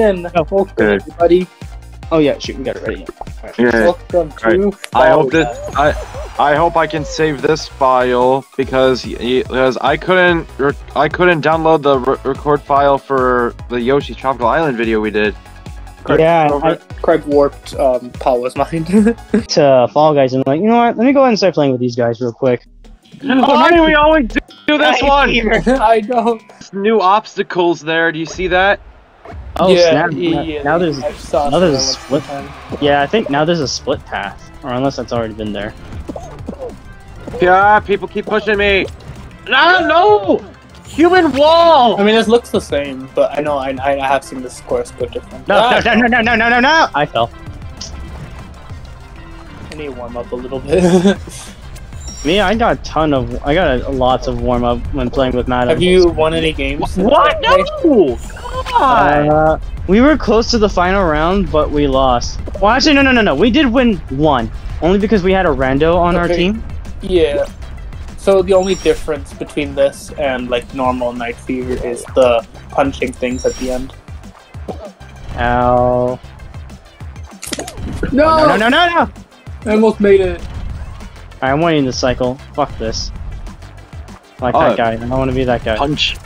in. Oh, Welcome, good. everybody. Oh yeah, shoot, we got it ready. Yeah. Welcome to. I Fall hope that Guys. I I hope I can save this file because because I couldn't I couldn't download the re- record file for the Yoshi Tropical Island video we did. Craig, Yeah, over- Craig warped um, Paula's mind. To Fall Guys, and like, you know what? Let me go ahead and start playing with these guys real quick. Why do we always do, do this one? I know. New obstacles there. Do you see that? Oh yeah, snap! yeah, now, yeah, now there's now there's a split. time. Yeah, I think now there's a split path, or unless that's already been there. Yeah, people keep pushing me. No, no, human wall. I mean, this looks the same, but I know I, I I have seen this course go different. No, Ah, no, no, no, no, no, no, no! I fell. I need to warm up a little bit. Me, I got a ton of, I got a, lots of warm up when playing with Madden. have you won any games? What? No. God. Uh, we were close to the final round, but we lost. Well, actually, no, no, no, no. We did win one, only because we had a rando on our team. Yeah. So the only difference between this and like normal Knight Fever is the punching things at the end. Ow! No, No, no, no, no, no! I almost made it. Alright, I'm waiting to cycle. Fuck this. Like Oh. that guy. I don't want to be that guy. Punch.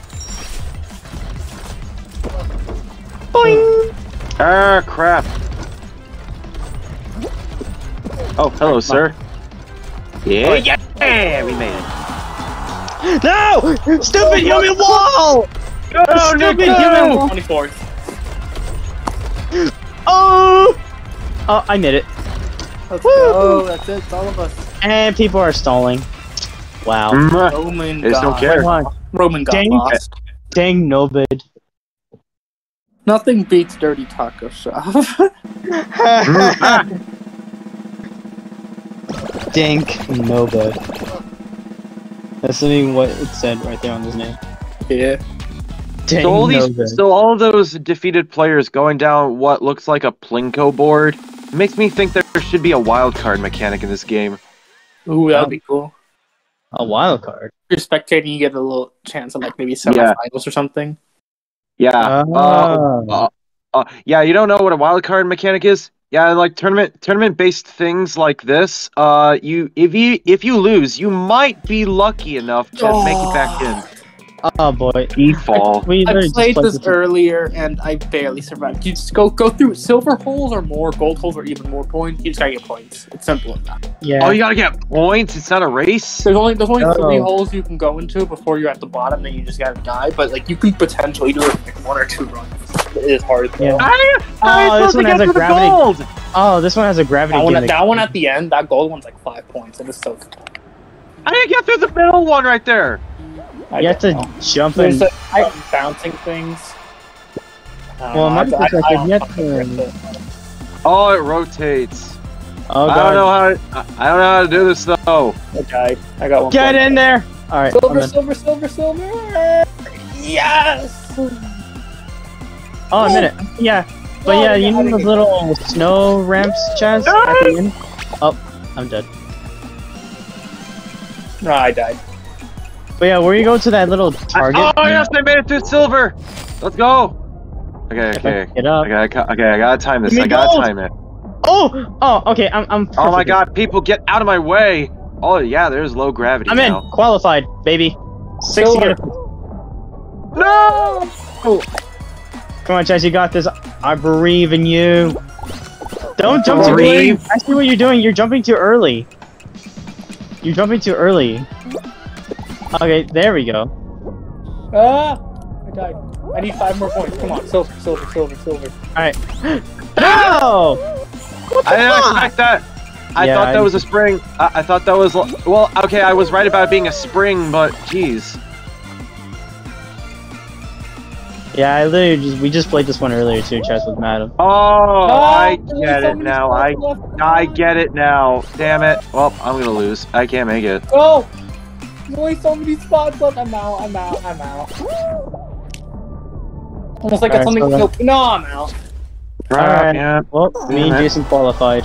Boing! Ah, crap. Oh, hello, sir. Yeah, yeah, yeah, we made it. No! Stupid human wall! Go, Stupid Nico! human wall! 24th. Oh! Oh, I made it. Let's Woo! go. That's it. It's all of us. And people are stalling. Wow. Mm, Roman They just don't got care. Come on. Roman got Dang. lost. Dang Nobid. Nothing beats Dirty Taco Shop. Dank Nobid. That's literally what it said right there on his name. yeah. Dang So all these, Nobid. so all those defeated players going down what looks like a plinko board makes me think there should be a wild card mechanic in this game. Ooh, that'd be cool. A wild card. If you're spectating, you get a little chance of like maybe semifinals or something. Yeah. Uh, Ah. uh, uh, yeah, you don't know what a wild card mechanic is? Yeah, like tournament tournament based things like this. Uh, you if you if you lose, you might be lucky enough to make it back in. Oh boy. Default. We I literally just played played this earlier and I barely survived. You just go go through silver holes or more, gold holes or even more points. You just gotta get points. It's simple as that. Yeah. Oh, you gotta get points. It's not a race. There's only there's only Oh. three holes you can go into before you're at the bottom. Then you just gotta die. But like you can potentially do like one or two runs. It is hard. Though. Yeah. I, I Oh, this one has a gravity- gold. Oh, this one has a gravity That one, gimmick. that one at the end, that gold one's like five points. It is so. I didn't get through the middle one right there. I You have to know. jump There's and. like bouncing things. Um, I Well, know. my I- thing I- is, I if don't you have to- Oh, it rotates. Oh I don't know how. To, I I don't know how to do this though. Okay, I got one. Get in there! Alright, Silver, silver, silver, silver. Yes. Oh, a minute. Yeah. But No, yeah, you you gotta know those get- little snow ramps, Chaz? At the ah! end? Oh, I'm dead. No, I died. But yeah, where you go to that little target. Oh yes, I made it through silver. Let's go. Okay, okay. Get up. Okay, I ca- okay, I gotta time this. I gotta gold. time it. Oh! Oh, okay, I'm. I'm Oh my god, people get out of my way. Oh yeah, there's low gravity I'm now. in. Qualified, baby. 60 Silver. No! Come on, Chaz, you got this. I believe in you. Don't jump too early. Believe. I see what you're doing. You're jumping too early. You're jumping too early. Okay, there we go. Ah, I died. I need five more points. Come on, silver, silver, silver, silver. Alright. No! What the I didn't fuck? expect that. I Yeah, thought I- that was a spring. I, I thought that was well. Okay, I was right about it being a spring, but jeez. Yeah, I literally just we just played this one earlier too, Chaz with Madam. Oh, Ah, I get it now. I. I get it now. Damn it. Well, I'm gonna lose. I can't make it. Oh, there's only so many spots left. I'm out. I'm out. I'm out. Almost like Alright, it's something. so then- Nope. No, I'm out. Alright. Yeah. Oh, well, me and. Jason qualified.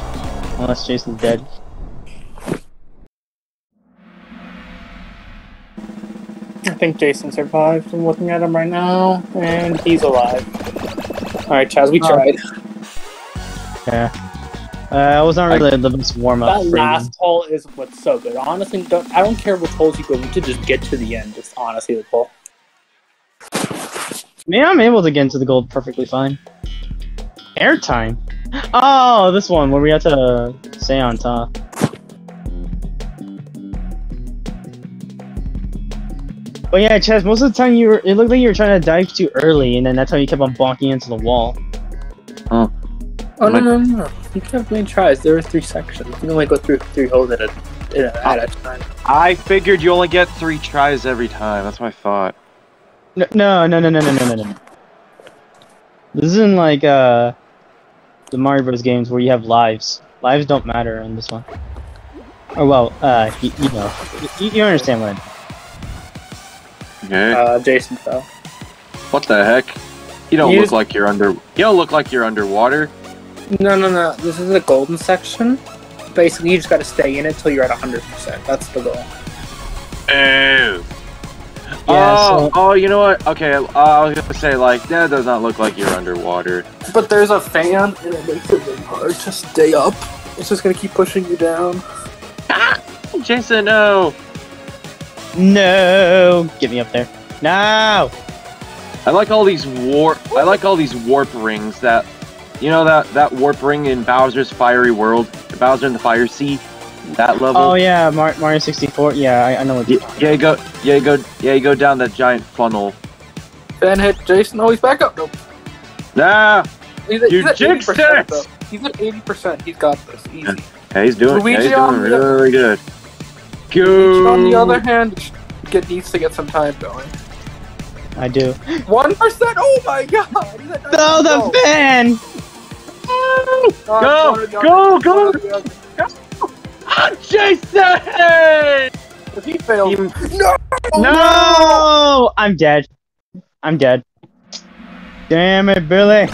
Unless Jason's dead. I think Jason survived. I'm looking at him right now, and he's alive. Alright, Chaz, we Oh. tried. Yeah. Uh, it was not really the best warm up. That last hole is what's so good. Honestly, don't, I don't care which holes you go into, just get to the end. It's honestly the goal. Man, I'm able to get into the gold perfectly fine. Airtime. Oh, this one where we have to stay on top. But yeah, Chaz, most of the time you were, it looked like you were trying to dive too early, and then that's how you kept on bonking into the wall. Oh, Oh no, no, no, no! You can have many tries. There are three sections. You can only go through three holes at a, at a time. I figured you only get three tries every time. That's my thought. No, no, no, no, no, no, no, no. This isn't like uh, the Mario Bros. games where you have lives. Lives don't matter in this one. Oh well, uh, you, you know, you, you, understand what I mean. Okay. Uh, Jason fell. What the heck? You don't you look like you're under. You don't look like you're underwater. No, no, no. This is the golden section. Basically, you just got to stay in it till you're at 100%. That's the goal. Oh. Yeah, oh, so- oh, you know what? Okay, uh, I was gonna say like that does not look like you're underwater. But there's a fan, and it makes it really hard to stay up. It's just gonna keep pushing you down. Jason, no. No, get me up there. No. I like all these warp. I like all these warp rings that, you know that that warp ring in Bowser's Fiery World, Bowser in the Fire Sea, that level. Oh yeah, Mar- Mario 64. Yeah, I, I know what you're Yeah, talking yeah, you go, yeah, you go, yeah, you go down that giant funnel. Fan hit Jason. Oh, he's back up. Nope. Nah, He's at, You he's at jinxed 80%, it! though. He's at 80%. He's got this. Easy. yeah, he's doing, yeah, Luigi he's on doing the- really good. Luigi, on the other hand, get, needs to get some time going. I do. 1%? Oh my god! He's at Throw the 90%. fan. Oh, Go, go, go, go, go. Ah, Jason! If he fails, He- no! No, I'm dead. I'm dead. Damn it, Billy.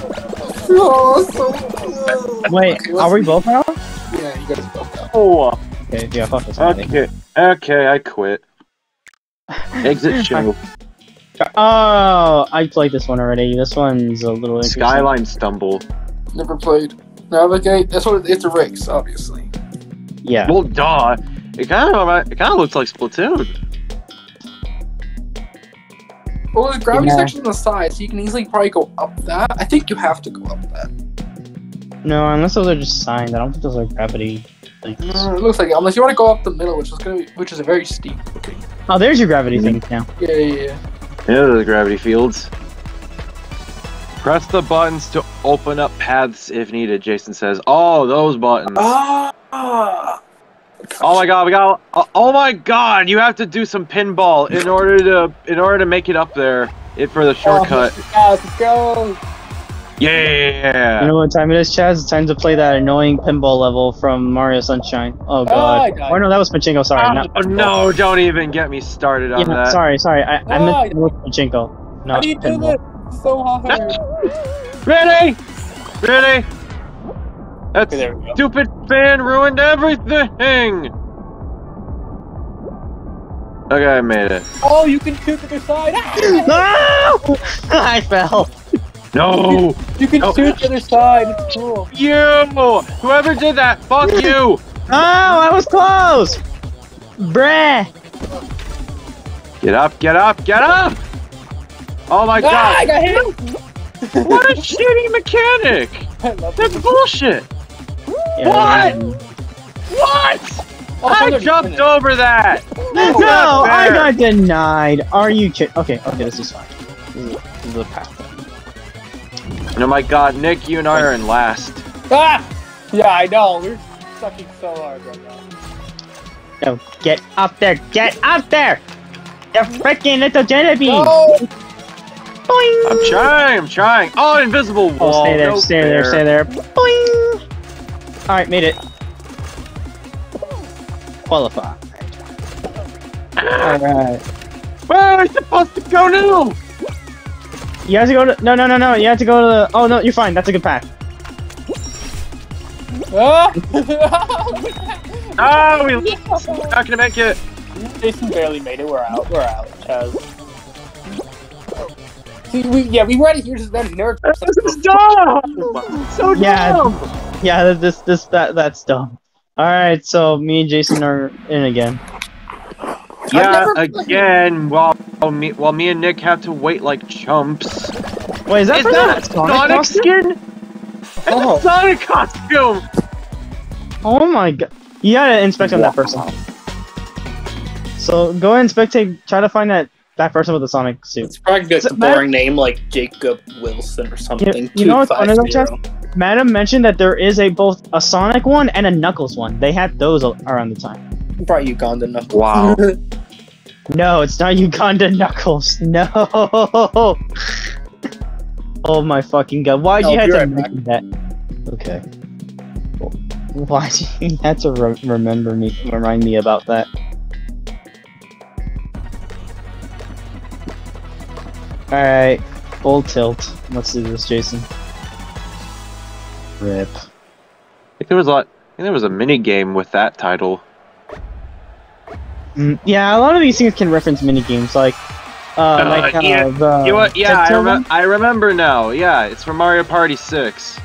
Oh, so close. Wait, are we both out? Yeah, you guys both out. Oh, Okay, yeah, fuck this. okay, okay, I quit. Exit show. Oh, I played this one already. This one's a little interesting. Skyline stumble. Never played. Navigate. That's what it's a race, obviously. Yeah. Well, duh. It kind of it kind of looks like Splatoon. Well, there's gravity Yeah. section on the side, so you can easily probably go up that. I think you have to go up that. No, unless those are just signs. I don't think those are gravity things. Mm, it looks like it. Unless you want to go up the middle, which is gonna be, which is a very steep looking. Oh, there's your gravity things now. Yeah, yeah, yeah. Yeah, the gravity fields. Press the buttons to open up paths if needed. Jason says, "Oh, those buttons." Ah. Oh my god, we got. Oh, oh my god, you have to do some pinball in order to in order to make it up there. It for the shortcut. Oh, let's go. Yeah. You know what time it is, Chaz? It's time to play that annoying pinball level from Mario Sunshine. Oh god. Oh, died. Or no, that was Pachinko. Sorry. not Oh, no, don't even get me started on Yeah, that. sorry, sorry. I, I Ah, meant it was Pachinko. No, How do you do pinball. this? So hard. Ready? Ready? That Okay, there we go. stupid fan ruined everything. Okay, I made it. Oh, you can shoot to the side. Ah! No! I fell. No, You can Oh. shoot to the side. It's cool. you! Whoever did that, fuck you! Oh, I was close. Bruh. Get up, get up, get up! Oh my Ah, I god, got hit. what a shitty mechanic! That's bullshit! Yeah, What? What? Oh, I jumped minute. over that! No, not I got denied. Are you kidding? Okay, okay, this is fine. This is, this is a path. Oh my god, Nick, you and I are in last. Ah! Yeah, I know. We're sucking so hard right now. No, get up there. Get up there. You freaking little jelly No! Boing. I'm trying, I'm trying. Oh, invisible wall. Oh, stay there, no stay there, fair. stay there. Boing. All right, made it. Qualify. All right. Where am I supposed to go now? You have to go to no, no, no, no. You have to go to the. Oh no, you're fine. That's a good path. Ah! Oh, we lost. Not gonna make it. Jason barely made it. We're out. We're out. Chaz. See, we, yeah, we read it here just then. Nerd. This is dumb. So Yeah. dumb. Yeah, this this that that's dumb. All right, so me and Jason are in again. Yeah, again. While while me while me and Nick have to wait like chumps. Wait, is that Is for that the a Sonic costume? skin? It's Oh. a Sonic costume. Oh my god! You gotta inspect on that person. So go ahead and spectate. Try to find that that person with the Sonic suit. It's probably good. So a boring name like Jacob Wilson or something. you know what's funny though, 250. Madam mentioned that there is a both a Sonic one and a Knuckles one. They had those around the time. Probably Uganda Knuckles. Wow. No, it's not Uganda Knuckles. No. Oh my fucking god! Why'd I'll you have to right mention that? Okay. Why'd you have to re- remember me, remind me about that? Alright, full tilt. Let's do this, Jason. Rip. I think there was a lot. I think there was a mini game with that title. Mm, yeah, a lot of these things can reference mini games, like, uh, Uh, like uh, yeah, the. you know what? Yeah, I, rem- I remember now. Yeah, it's from Mario Party Six.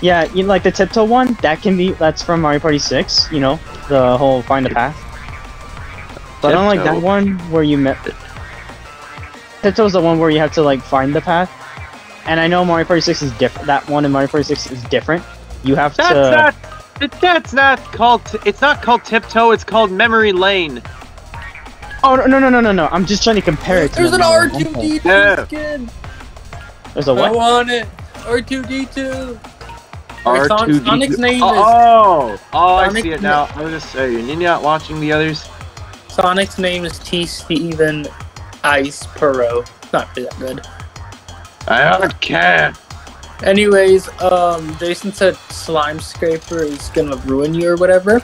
Yeah, you like the tiptoe one? That can be. That's from Mario Party Six. You know, the whole find the path. But I don't like that one where you met. Tiptoe's the one where you have to like find the path. And I know Mario Party Six is different. That one in Mario Party Six is different. You have That's to. not. That's not called. T- it's not called Tiptoe. It's called Memory Lane. Oh no no no no no! I'm just trying to compare it. to There's an R2D2 Yeah. skin. There's a what? I want it. R2 D2. R Son- two D Sonic's two. name is- Oh, oh, I see it now. I was just saying, you're not watching the others. Sonic's name is T. Steven Ice Perot. Not really that good. I don't care. Anyways, um, Jason said Slime Scraper is gonna ruin you or whatever.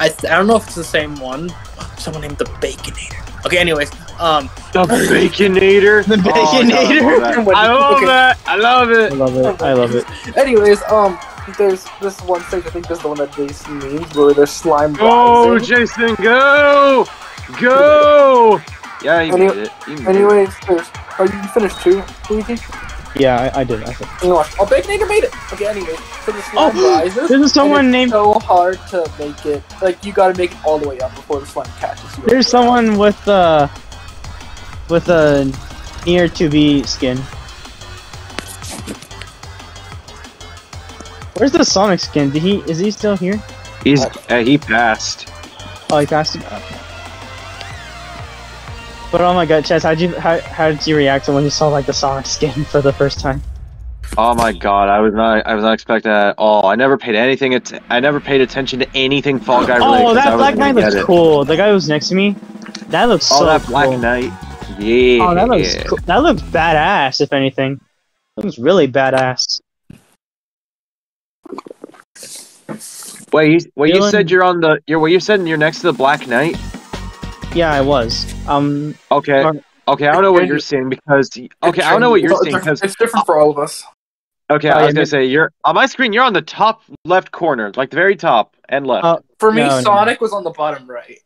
I, th- I don't know if it's the same one. Someone named the Baconator. Okay, anyways, um, The Baconator. The Oh, Baconator. God, I love that. I love Okay. that. I love it. I love it. anyways, um, there's this one stage I think this is the one that Jason means where there's slime Go, rising. Jason, go, go. Yeah, you Any- made it. You made it. Anyways, there's. Oh, you finished too, Luigi? Yeah, I, I did. I did. You know what? Oh, Baconator made it! Okay, anyways, so the slime Oh, rises. There's someone and it's named. so hard to make it. Like, you gotta make it all the way up before the slime catches you. There's someone with uh with a near to be skin. Where's the Sonic skin? Did he is he still here? He's uh, he passed. Oh, he passed it. But oh my god, Chaz, how'd you how, how did you react when you saw like the Sonic skin for the first time? Oh my god, I was not I was not expecting that at all. I never paid anything att- I never paid attention to anything Fall Guy oh, related. oh, 'cause I that black guy looks it. cool. The guy who's next to me, that looks Oh, so that Black cool. Knight. Yeah. Oh, that looks cool. that looks badass. If anything, that looks really badass. Wait, you, wait, you said you're on the you're well, you said you're next to the Black Knight? Yeah, I was. Um, Okay. Alright. Okay, I don't know what you're seeing because okay, I don't know what you're seeing because It's different for all of us. okay, Oh, I was gonna say you're on my screen. You're on the top left corner, like the very top and left. Uh, For me, No, no. Sonic was on the bottom right.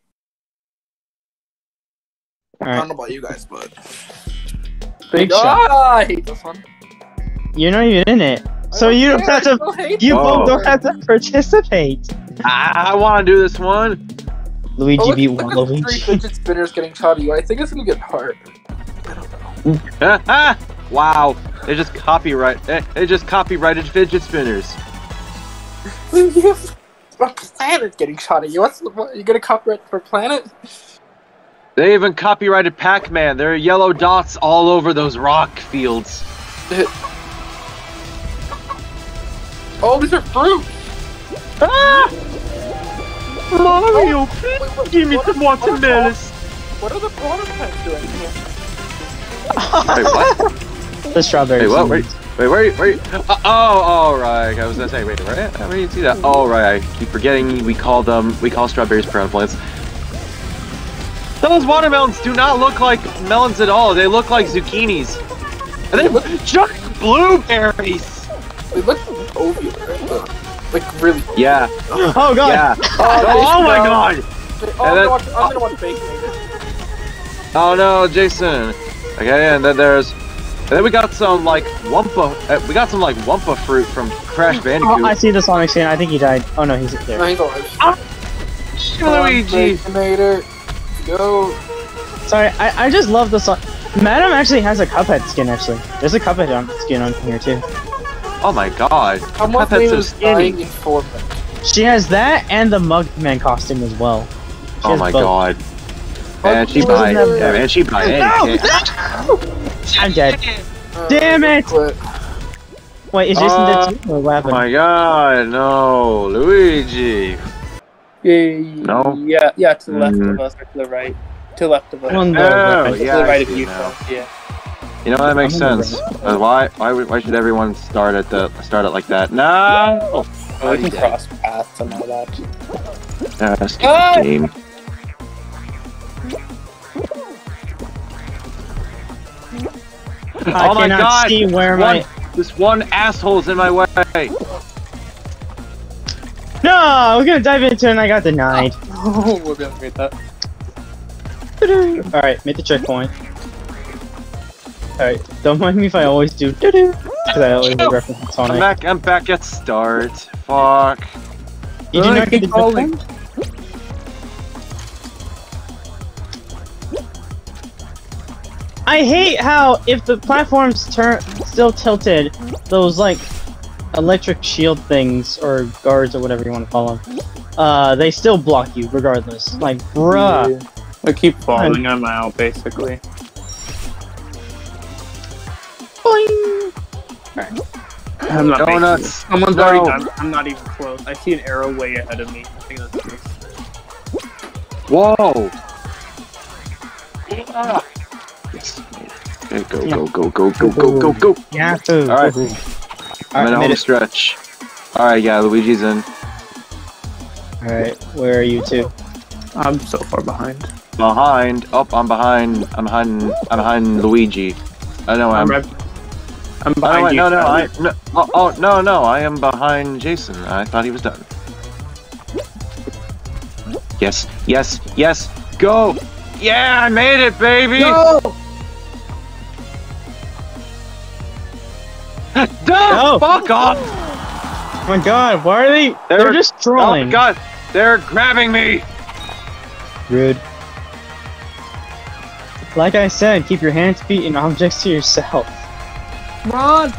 I don't know about you guys, but. Big ah, shot. I hate this one. You're not even in it, so you don't care, have to. You both don't have to participate. I, I want to do this one. Luigi oh, beat one at the three fidget spinners getting shot at you. I think it's gonna get hard. I don't know. wow, they just copyright. They, they just copyrighted fidget spinners. a planet getting shot at you. What's what, you gonna copyright for planet? They even copyrighted Pac-Man. There are yellow dots all over those rock fields. Oh, these are fruit. Ah! Mario, Wait, what- give me some are- what are watermelons. What are the prawn pets doing here? Wait, what? The strawberry. Wait, what? seeds. Wait, wait, wait, wait. Uh, oh, all right. I was gonna say, wait, where, where did you see that? Oh, right. I keep forgetting. We call them. We call strawberries brown plants. Those watermelons do not look like melons at all. They look like zucchinis. And they look just blueberries. They look ovular. Like really. Yeah, Oh god. yeah. Oh, Oh my no. god. Oh, I'm, And gonna then- watch, I'm gonna watch Baconator. Oh no, Jason. Okay, and then there's And then we got some like Wumpa. Uh, we got some like Wumpa fruit from Crash Bandicoot. Oh, I see the Sonic scene. I think he died. Oh no, he's No, there. he's alive. Luigi. Baconator. Go. Sorry, I, I just love the Sonic. Madam actually has a Cuphead skin. Actually, there's a Cuphead on, skin on here too. Oh my god. How much Cuphead's so skinny. dying in four minutes? She has that and the Mugman costume as well. She Oh my both. god. Man, she What buy. was that? Yeah, man, she buy anything. I'm dead. Uh, Damn it! quit. Wait, is Jason Uh, dead too? Or what Oh my god, no, Luigi. Yeah, No? Yeah, yeah, to the left Mm. of us or to the right. To the left of us. On the Oh, right. to the right of you. now. Yeah. You know that makes I'm on the sense. Uh, why, why, why should everyone start at the start it like that? No. Oh, Oh, we can did. cross paths and all that. Uh, stupid Ah! game. I oh my god! see where one, my. This one asshole's in my way. No, We're gonna dive into it and I got denied. Oh, we'll be able to get that. Alright, make the checkpoint. Alright, don't mind me if I always do doo doo. Because I always reference I'm Sonic. back. I'm back at start. Fuck. You do Oh, not get the keep falling. I hate how if the platforms turn still tilted, those like electric shield things or guards or whatever you want to call them, uh, they still block you regardless. Like, bruh. Yeah. I keep falling. I'm out, basically. Boing! Alright. I'm not already done. I'm not even close. I see an arrow way ahead of me. I think that's true. Whoa! Ah. Yes. Go, go, go, go, go, go, go, go, go! Yeah. Alright. I'm in a home stretch. Alright, yeah, Luigi's in. Alright, where are you two? I'm so far behind. Behind? Up, oh, I'm behind. I'm behind. I'm behind Luigi. I know I'm. I'm right I'm behind you. no, no, I. No, oh, oh, no, no, I am behind Jason. I thought he was done. Yes, yes, yes, go! Yeah, I made it, baby! No! Ah, duh, No. Fuck off! Oh my god, why are they? They're, They're- just Oh my god, they're grabbing me! Rude. Like I said, keep your hands, feet, and objects to yourself. Come on!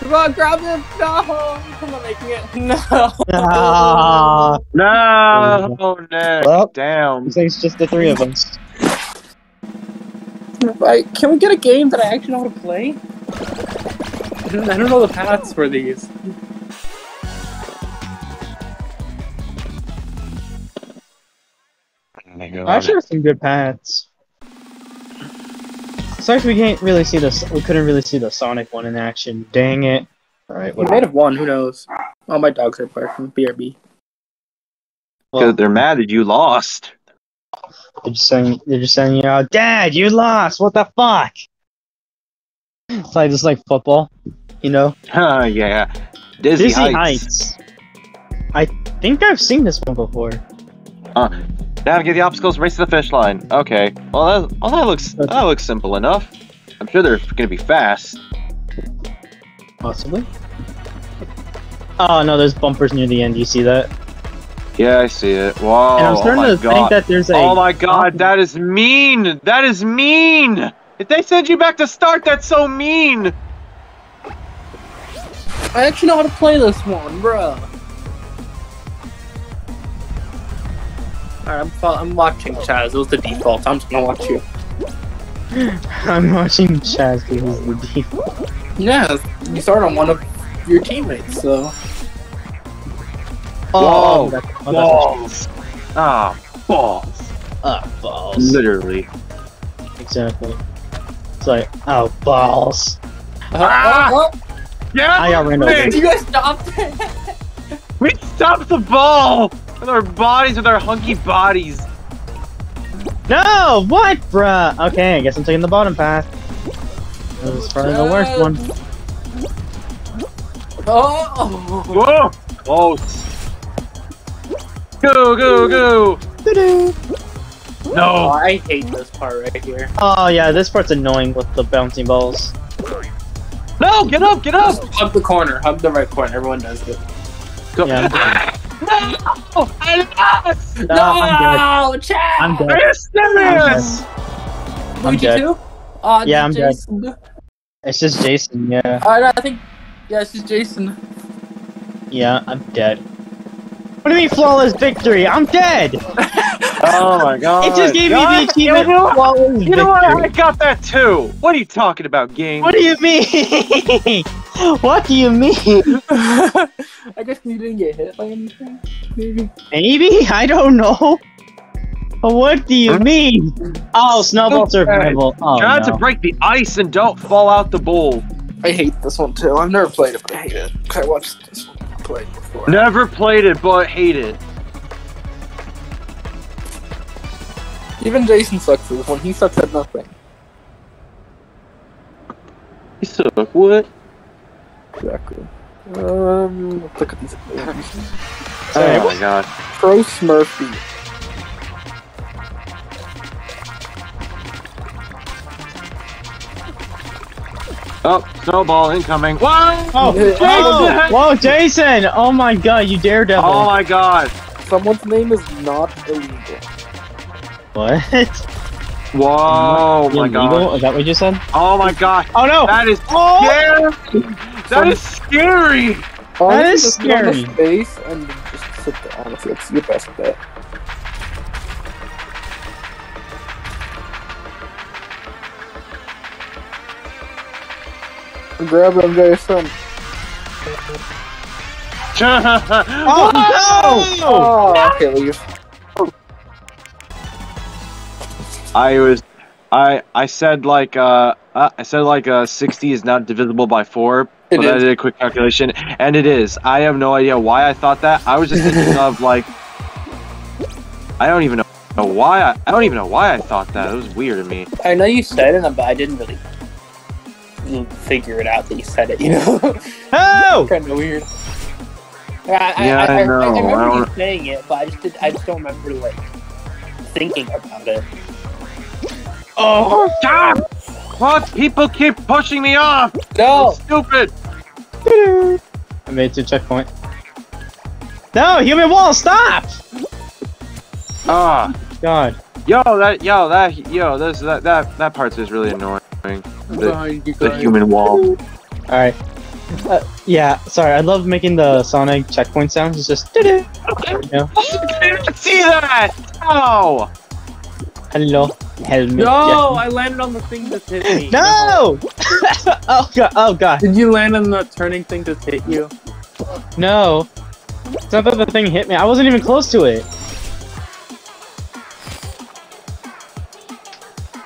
Come on, grab him! No! I'm not making it. No! Ah, No, oh, no, Well, damn. looks like it's just the three of us. Like, can we get a game that I actually know how to play? I don't, I don't know the paths for these. I actually have some good paths. Sucks we can't really see this. we couldn't really see the Sonic one in action. Dang it! All right, We what? might have won, who knows? Oh, my dogs are barking. BRB. Because they're mad that you lost. They're just saying they're just saying, you know, Dad, you lost. What the fuck? It's like just like football, you know. Huh, yeah. Dizzy, Dizzy Heights. Heights. I think I've seen this one before. Uh, Navigate the obstacles, race to the finish line. Okay. Well, that, well, that looks that looks simple enough. I'm sure they're gonna be fast. Possibly. Oh no, there's bumpers near the end. You see that? Yeah, I see it. Wow. and I'm oh starting my to god. think that there's a. oh my god, that is mean. That is mean. If they send you back to start, that's so mean. I actually know how to play this one, bruh. I'm, I'm watching Chaz. It was the default. I'm just gonna watch you. I'm watching Chaz because he's the default. Yeah, you start on one of your teammates, so. Oh, Whoa. that's, oh, that's Balls. Ah, balls. Ah, balls. Literally. Exactly. It's like, oh, balls. Ah! Oh, oh, Yeah. I got ran over. you guys stopped it! We stopped the ball with our bodies, with our hunky bodies. No, what, bruh? Okay, I guess I'm taking the bottom path. This is probably the worst one. Oh! Whoa! Close. Go, go, go. Doo-doo. Oh, No. I hate this part right here. Oh yeah, this part's annoying with the bouncing balls. No, get up, get up. Hug the corner. Hug the right corner. Everyone does it. Go. Yeah, I'm dead. No, I lost. No, I'm dead. Chad! I'm Are dead. you serious? I'm Luigi dead. too? Uh, Yeah, I'm dead. Jason. It's just Jason. Yeah, Uh, I think. Yeah, it's just Jason. yeah, I'm dead. What do you mean flawless victory? I'm dead. Oh my god. It just gave me the achievement You know, what? flawless you know what? I got that too. What are you talking about, game? What do you mean? what do you mean? I guess you didn't get hit by anything. Maybe. Maybe I don't know. What do you mean? Oh, snowball survival. Oh Try not no. to break the ice and don't fall out the bowl. I hate this one too. I've never played it, but I hate it. 'Cause I watched this one play before. Never played it, but hate it. Even Jason sucks at this one. He sucks at nothing. He suck. What? Exactly. Um, look at these. Oh my god. Pro Smurfy. Oh, snowball incoming. What? Oh, Yeah. oh, whoa, Jason! Oh my god, you daredevil! Oh my god. Someone's name is not illegal. what? Whoa, oh my Illegal? god. Is that what you said? Oh my god. Oh no! That is Oh! scary. That is scary. Honestly, is just get scary. Space and just sit there. Honestly, it's your best bet. Grab him, Jason. Oh no! Oh, okay, leave. I was, I I said like uh, uh I said like uh 60 is not divisible by four. It but I did a quick calculation, and it is. I have no idea why I thought that. I was just thinking of like, I don't even know know why. I, I don't even know why I thought that. It was weird to me. I know you said it, but I didn't really figure it out that you said it. You know, Oh! kind of weird. I, I, Yeah, I, I I, know, I remember I you don't- saying it, but I just did, I just don't remember like thinking about it. Oh God! What? People keep pushing me off. No, Stupid. I made it to checkpoint. No, human wall, stop! Ah. God. Yo, that, yo, that, yo, this, that, that, that part's just really annoying. The, the human wall. Alright. Uh, yeah, sorry, I love making the Sonic checkpoint sounds. It's just. doo-doo. You know? I didn't see that. Oh. Hello, helmet. No, I landed on the thing that hit me. Yeah. No! oh god, oh god. Did you land on the turning thing that hit you? No. It's not that the thing hit me. I wasn't even close to it.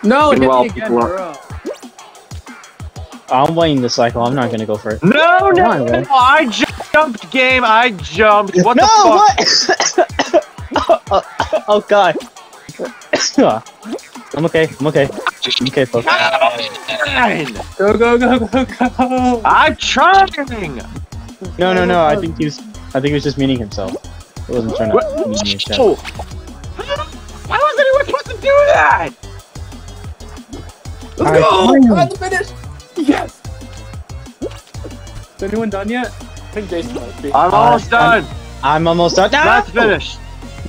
No, it hit Well, me again, well. bro. I'm waiting the cycle. I'm not gonna go for it. No, no, on, man. I jumped, game. I jumped. What no, the fuck? what? oh, oh, god. Ah. I'm okay. I'm okay. I'm okay, folks. Man, Go, go, go, go, go. I'm trying. No, no, no. I think he was. I think he was just meaning himself. He wasn't trying What? to mean me. shit. Oh. Why was anyone supposed to do that? Let's Alright, go! come on. I'm the finish! Yes! Is anyone done yet? I think Jason might be. I'm almost I'm- done. I'm almost done. No! That's finished.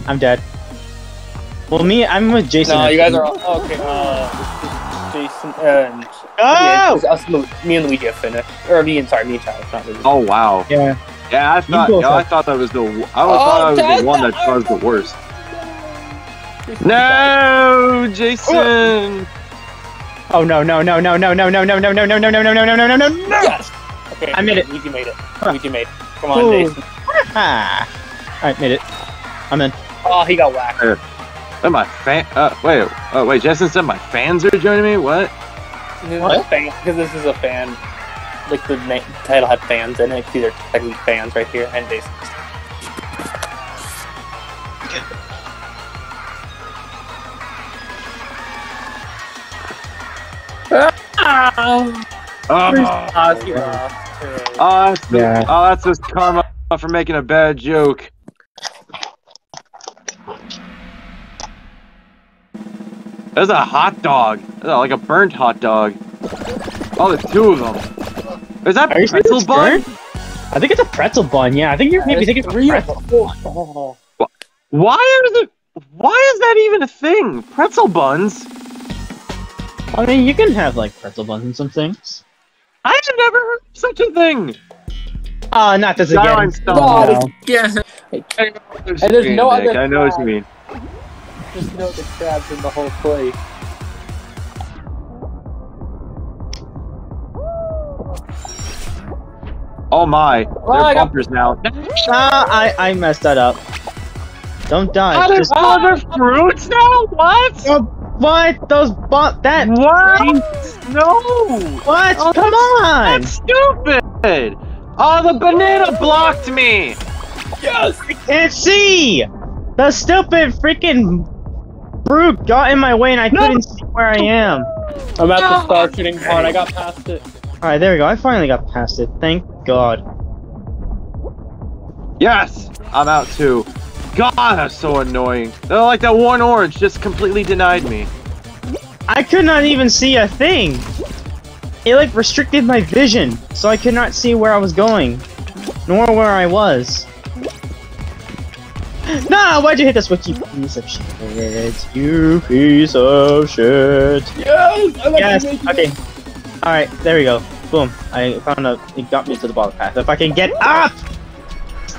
I'm dead. Well, me, I'm with Jason. no, you guys are all. oh, okay, uh. Jason and. Oh! Yeah, us, me and Luigi have finished. Or me and, sorry, me and Charles, not Luigi. Oh wow. Yeah. Yeah, I thought. go Yeah, I thought that was the. I always Oh, thought that was Dad, the one that that- caused the worst. No, Jason. Oh no no no no no no no no no no no no no no no no no no no no! Yes! Okay, I made it. Luigi made it. Huh. Luigi made it. Come on, Jason. Ah! Alright, made it. I'm in. Oh, he got whacked. Then my fan. Uh, wait. Oh wait. Jason said my fans are joining me. What? What? Because this is a fan. Like the title had fans in it. These are technically fans right here, and Jason. Oh, oh, he lost. oh, that's, Yeah. oh, that's just karma for making a bad joke. There's a hot dog. There's a- like a burnt hot dog. Oh, there's two of them. Is that Are pretzel bun? burnt? I think it's a pretzel bun. Yeah, I think you're maybe There's thinking three of of pretzel. them. Oh, Why are the why is that even a thing? Pretzel buns? I mean, you can have like pretzel buns and some things. I have never heard of such a thing. Ah, not this Skyline again. stuff. God, no. it's- yeah. I know And there's mean, no Nick. other I know what you mean. There's no the crabs in the whole plate. Oh my, they're Oh, I got- bumpers now. Ah, I I messed that up. Don't die. Are there Just other fruits now? What? Oh, what? Those bu- that What? No! what? Oh, Come on! That's stupid! Oh, the banana blocked me! Yes! Can't see. The stupid freaking brute got in my way and I No. couldn't see where I am. I'm at the No. star shooting part. I got past it. All right, there we go. I finally got past it. Thank God. Yes! I'm out too. God, that's so annoying. They're like that one orange just completely denied me. I could not even see a thing. It like restricted my vision, so I could not see where I was going, nor where I was. Nah, why'd you hit the switch, you piece of shit? You piece of shit. Yes! I like Yes, okay. Alright, there we go. Boom. I found a. It got me to the bottom path. If I can get up!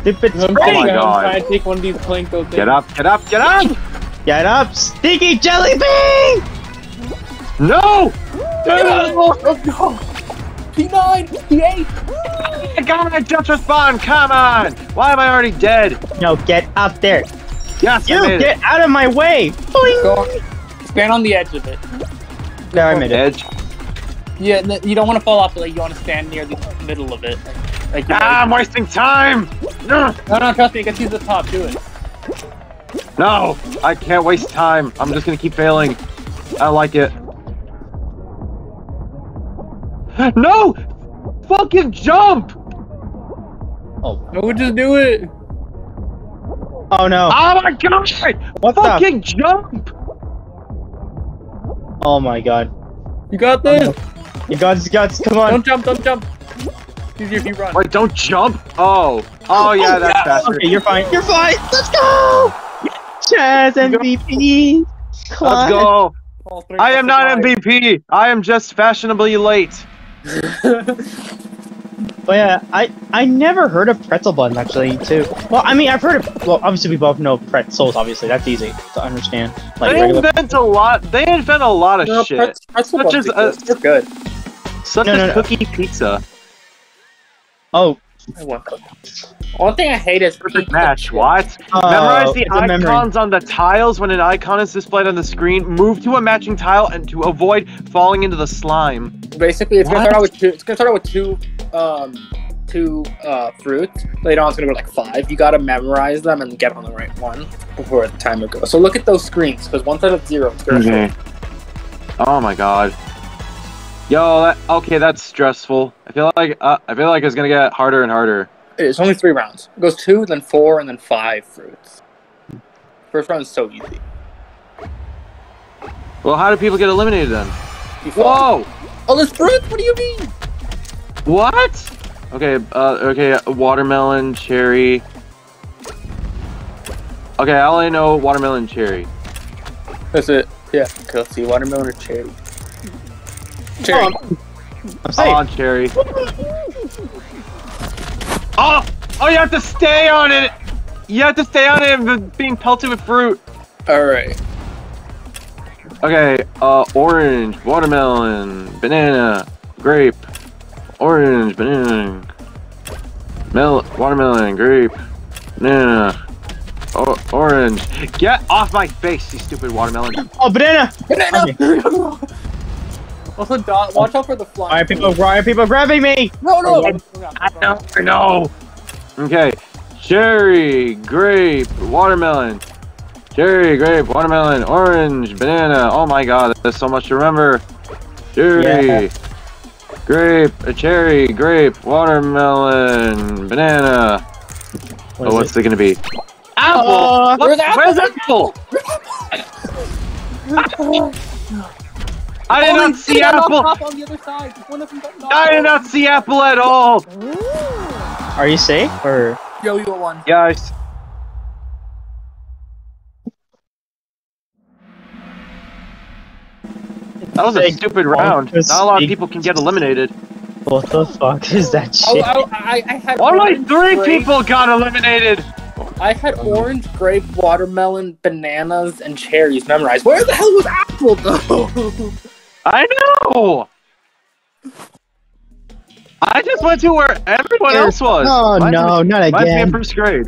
Stupid I'm, Oh my trying- I'm God. trying to take one of these Plinko things. Get up, get up, get up! Get up, stinky jelly bean! No! Yes! Let's go! P9! P8! I got I just respawned, come on! Why am I already dead? No, get up there. Yes, I You made it. get out of my way! Boing! Stand on the edge of it. There, I made it. Edge. Yeah, you don't want to fall off, but like you want to stand near the middle of it. Like, you're Ah, I'm wasting time! No, no, no, trust me, get to the top. Do it. no, I can't waste time. I'm just gonna keep failing. I like it. No! Fucking jump! Oh, No, just do it. oh no. Oh my god! What the? Fucking jump! Oh my god. You got this. You guys, guys, come on. Don't jump. Don't jump. Easier if you run. Wait, don't jump! Oh. Oh yeah, that's faster. Okay, you're fine. You're fine. Let's go! Chaz MVP. Let's go! All three I am not survive. MVP! I am just fashionably late. But yeah, I I never heard of pretzel buns actually too. Well, I mean I've heard of well obviously we both know pretzels obviously that's easy to understand like They regular. invent a lot. They invent a lot of No, shit. pretz- pretzel Such buns as, uh. They're good. Such No, as no, no. cookie pizza. Oh, I want cookies. One thing I hate is Perfect match. chips. What? Oh, Memorize the it's a memory. icons on the tiles when an icon is displayed on the screen. Move to a matching tile and to avoid falling into the slime. Basically, it's gonna start out with two. It's gonna start out with two, um, two uh, fruits. Later on, it's gonna go like five. You gotta memorize them and get on the right one before the timer goes. So look at those screens because one set of zero. It's gonna show. Oh my god. Yo, that, okay, that's stressful. I feel like uh, I feel like it's gonna get harder and harder. It's only three rounds. It goes two, then four, and then five fruits. First round is so easy. Well, how do people get eliminated then? Whoa! Oh, there's fruits. What do you mean? What? Okay, uh, okay, watermelon, cherry. Okay, I only know watermelon, cherry. That's it. Yeah. Okay, let's see. Watermelon or cherry? Cherry. I'm Oh, safe. on cherry. Oh! Oh, you have to stay on it! You have to stay on it and being pelted with fruit. All right. Okay, uh, orange, watermelon, banana, grape, orange, banana, mel- watermelon, grape, banana, o- orange. Get off my face, you stupid watermelon. Oh, banana! Banana. also, dot. Watch out for the fly. Why are people? Why are people grabbing me? No, no. I know, I know. Okay, cherry, grape, watermelon, cherry, grape, watermelon, orange, banana. Oh my god, there's so much to remember. Cherry, Yeah. grape, a cherry, grape, watermelon, banana. What oh, what's it? it gonna be? Apple. Uh, What- where's apple? Where's apple? I did Oh, not they see did have a Apple. on the other side. One of them got I did not see Apple at all. Are you safe or? Yo, you got one. Guys. That was a Big stupid round. Not a lot of people can get eliminated. What the fuck is that Oh, shit? I, I, I had Only orange, three grape- people got eliminated. I had orange, grape, watermelon, bananas, and cherries memorized. Where the hell was apple though? I know. I just went to where everyone else was. Oh Mine's no, not Mine's in first grade.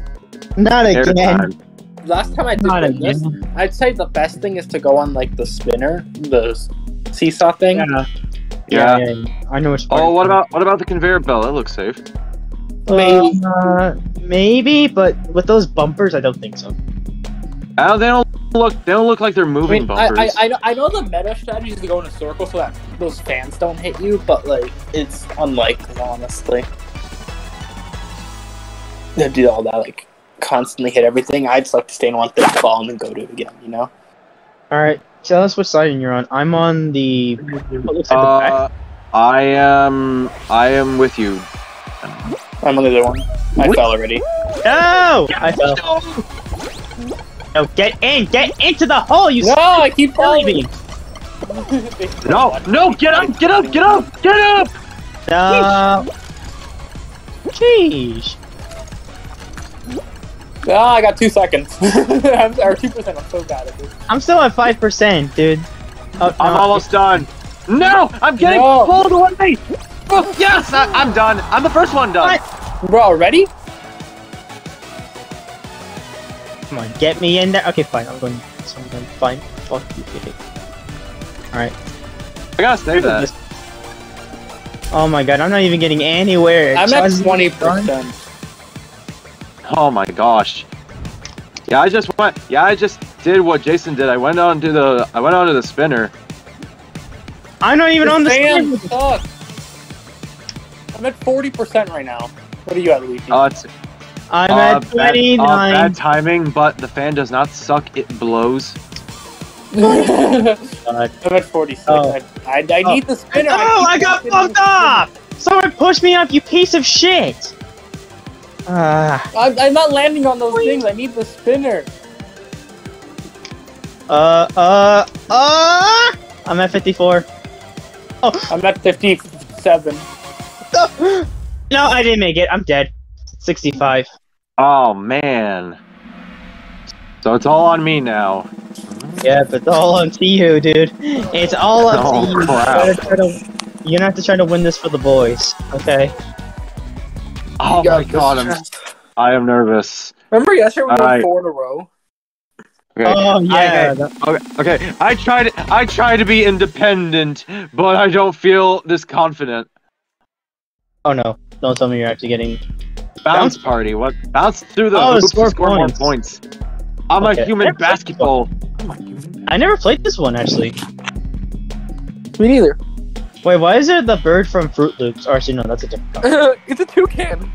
Not Air again. time. Last time I did Not win this, again. I'd say the best thing is to go on like the spinner, the seesaw thing. Yeah. Yeah. Yeah, yeah, I know which part. Oh, what about what about the conveyor belt? That looks safe. Maybe. Uh, maybe, but with those bumpers, I don't think so. Oh, they don't look. They don't look like they're I, moving mean, I, bumpers. I, I know- I know the meta strategy is to go in a circle so that those fans don't hit you, but like it's unlikely, honestly. To do all that, like constantly hit everything. I just like to stay in one thing, fall, and then go to it again. You know. All right, tell us which side you're on. I'm on the. What looks like the back. Uh, I am. I am with you. I'm on the other one. I What? fell already. No! I fell. No, get in! Get into the hole, you No, I keep silly falling. bean! No, no, get up, get up, get up, get up! No! Jeez. Ah, I got two seconds. I'm, or two percent. I'm so bad at this. I'm still at 5%, dude. Oh, I'm almost done. No, I'm getting No. pulled away. Oh, yes, I, I'm done. I'm the first one done. Bro, ready? Come on, get me in there. Okay, fine. I'm going. So I'm going. Fine. Fuck you. Alright. I gotta say that. Oh my god, I'm not even getting anywhere. I'm at twenty percent. Oh my gosh. Yeah, I just went. Yeah, I just did what Jason did. I went on to the. I went on to the spinner. I'm not even on the spinner. sucks. I'm at forty percent right now. What are you at, Luigi? Uh, it's I'm uh, at bad, 29. uh, bad timing, but the fan does not suck. It blows. I'm at forty-six. Oh. I, I, I Oh. need the spinner. Oh, keep I got getting bumped off! Someone pushed me up, you piece of shit! Ah. I'm, I'm not landing on those things. I need the spinner. Uh, uh, uh! I'm at 54. Oh! I'm at fifty-seven. No, I didn't make it. I'm dead. 65. Oh man. So it's all on me now. Yeah, but it's all on to you, dude. It's all up Oh, to you. You crap. gotta try to, you're gonna have to try to win this for the boys, okay? Oh You my god, I'm. I am nervous. Remember yesterday we won Alright. four in a row? Okay. Oh, yeah. Okay. Okay, okay. I try to I try to be independent, but I don't feel this confident. oh no. Don't tell me you're actually getting. Bounce party. What? Bounce through the Oh, hoops score to score more points. points. I'm Okay. a human Never played basketball. I never played this one, actually. Me neither. Wait, why is it the bird from Froot Loops? Or actually, no, that's a different one. it's a toucan.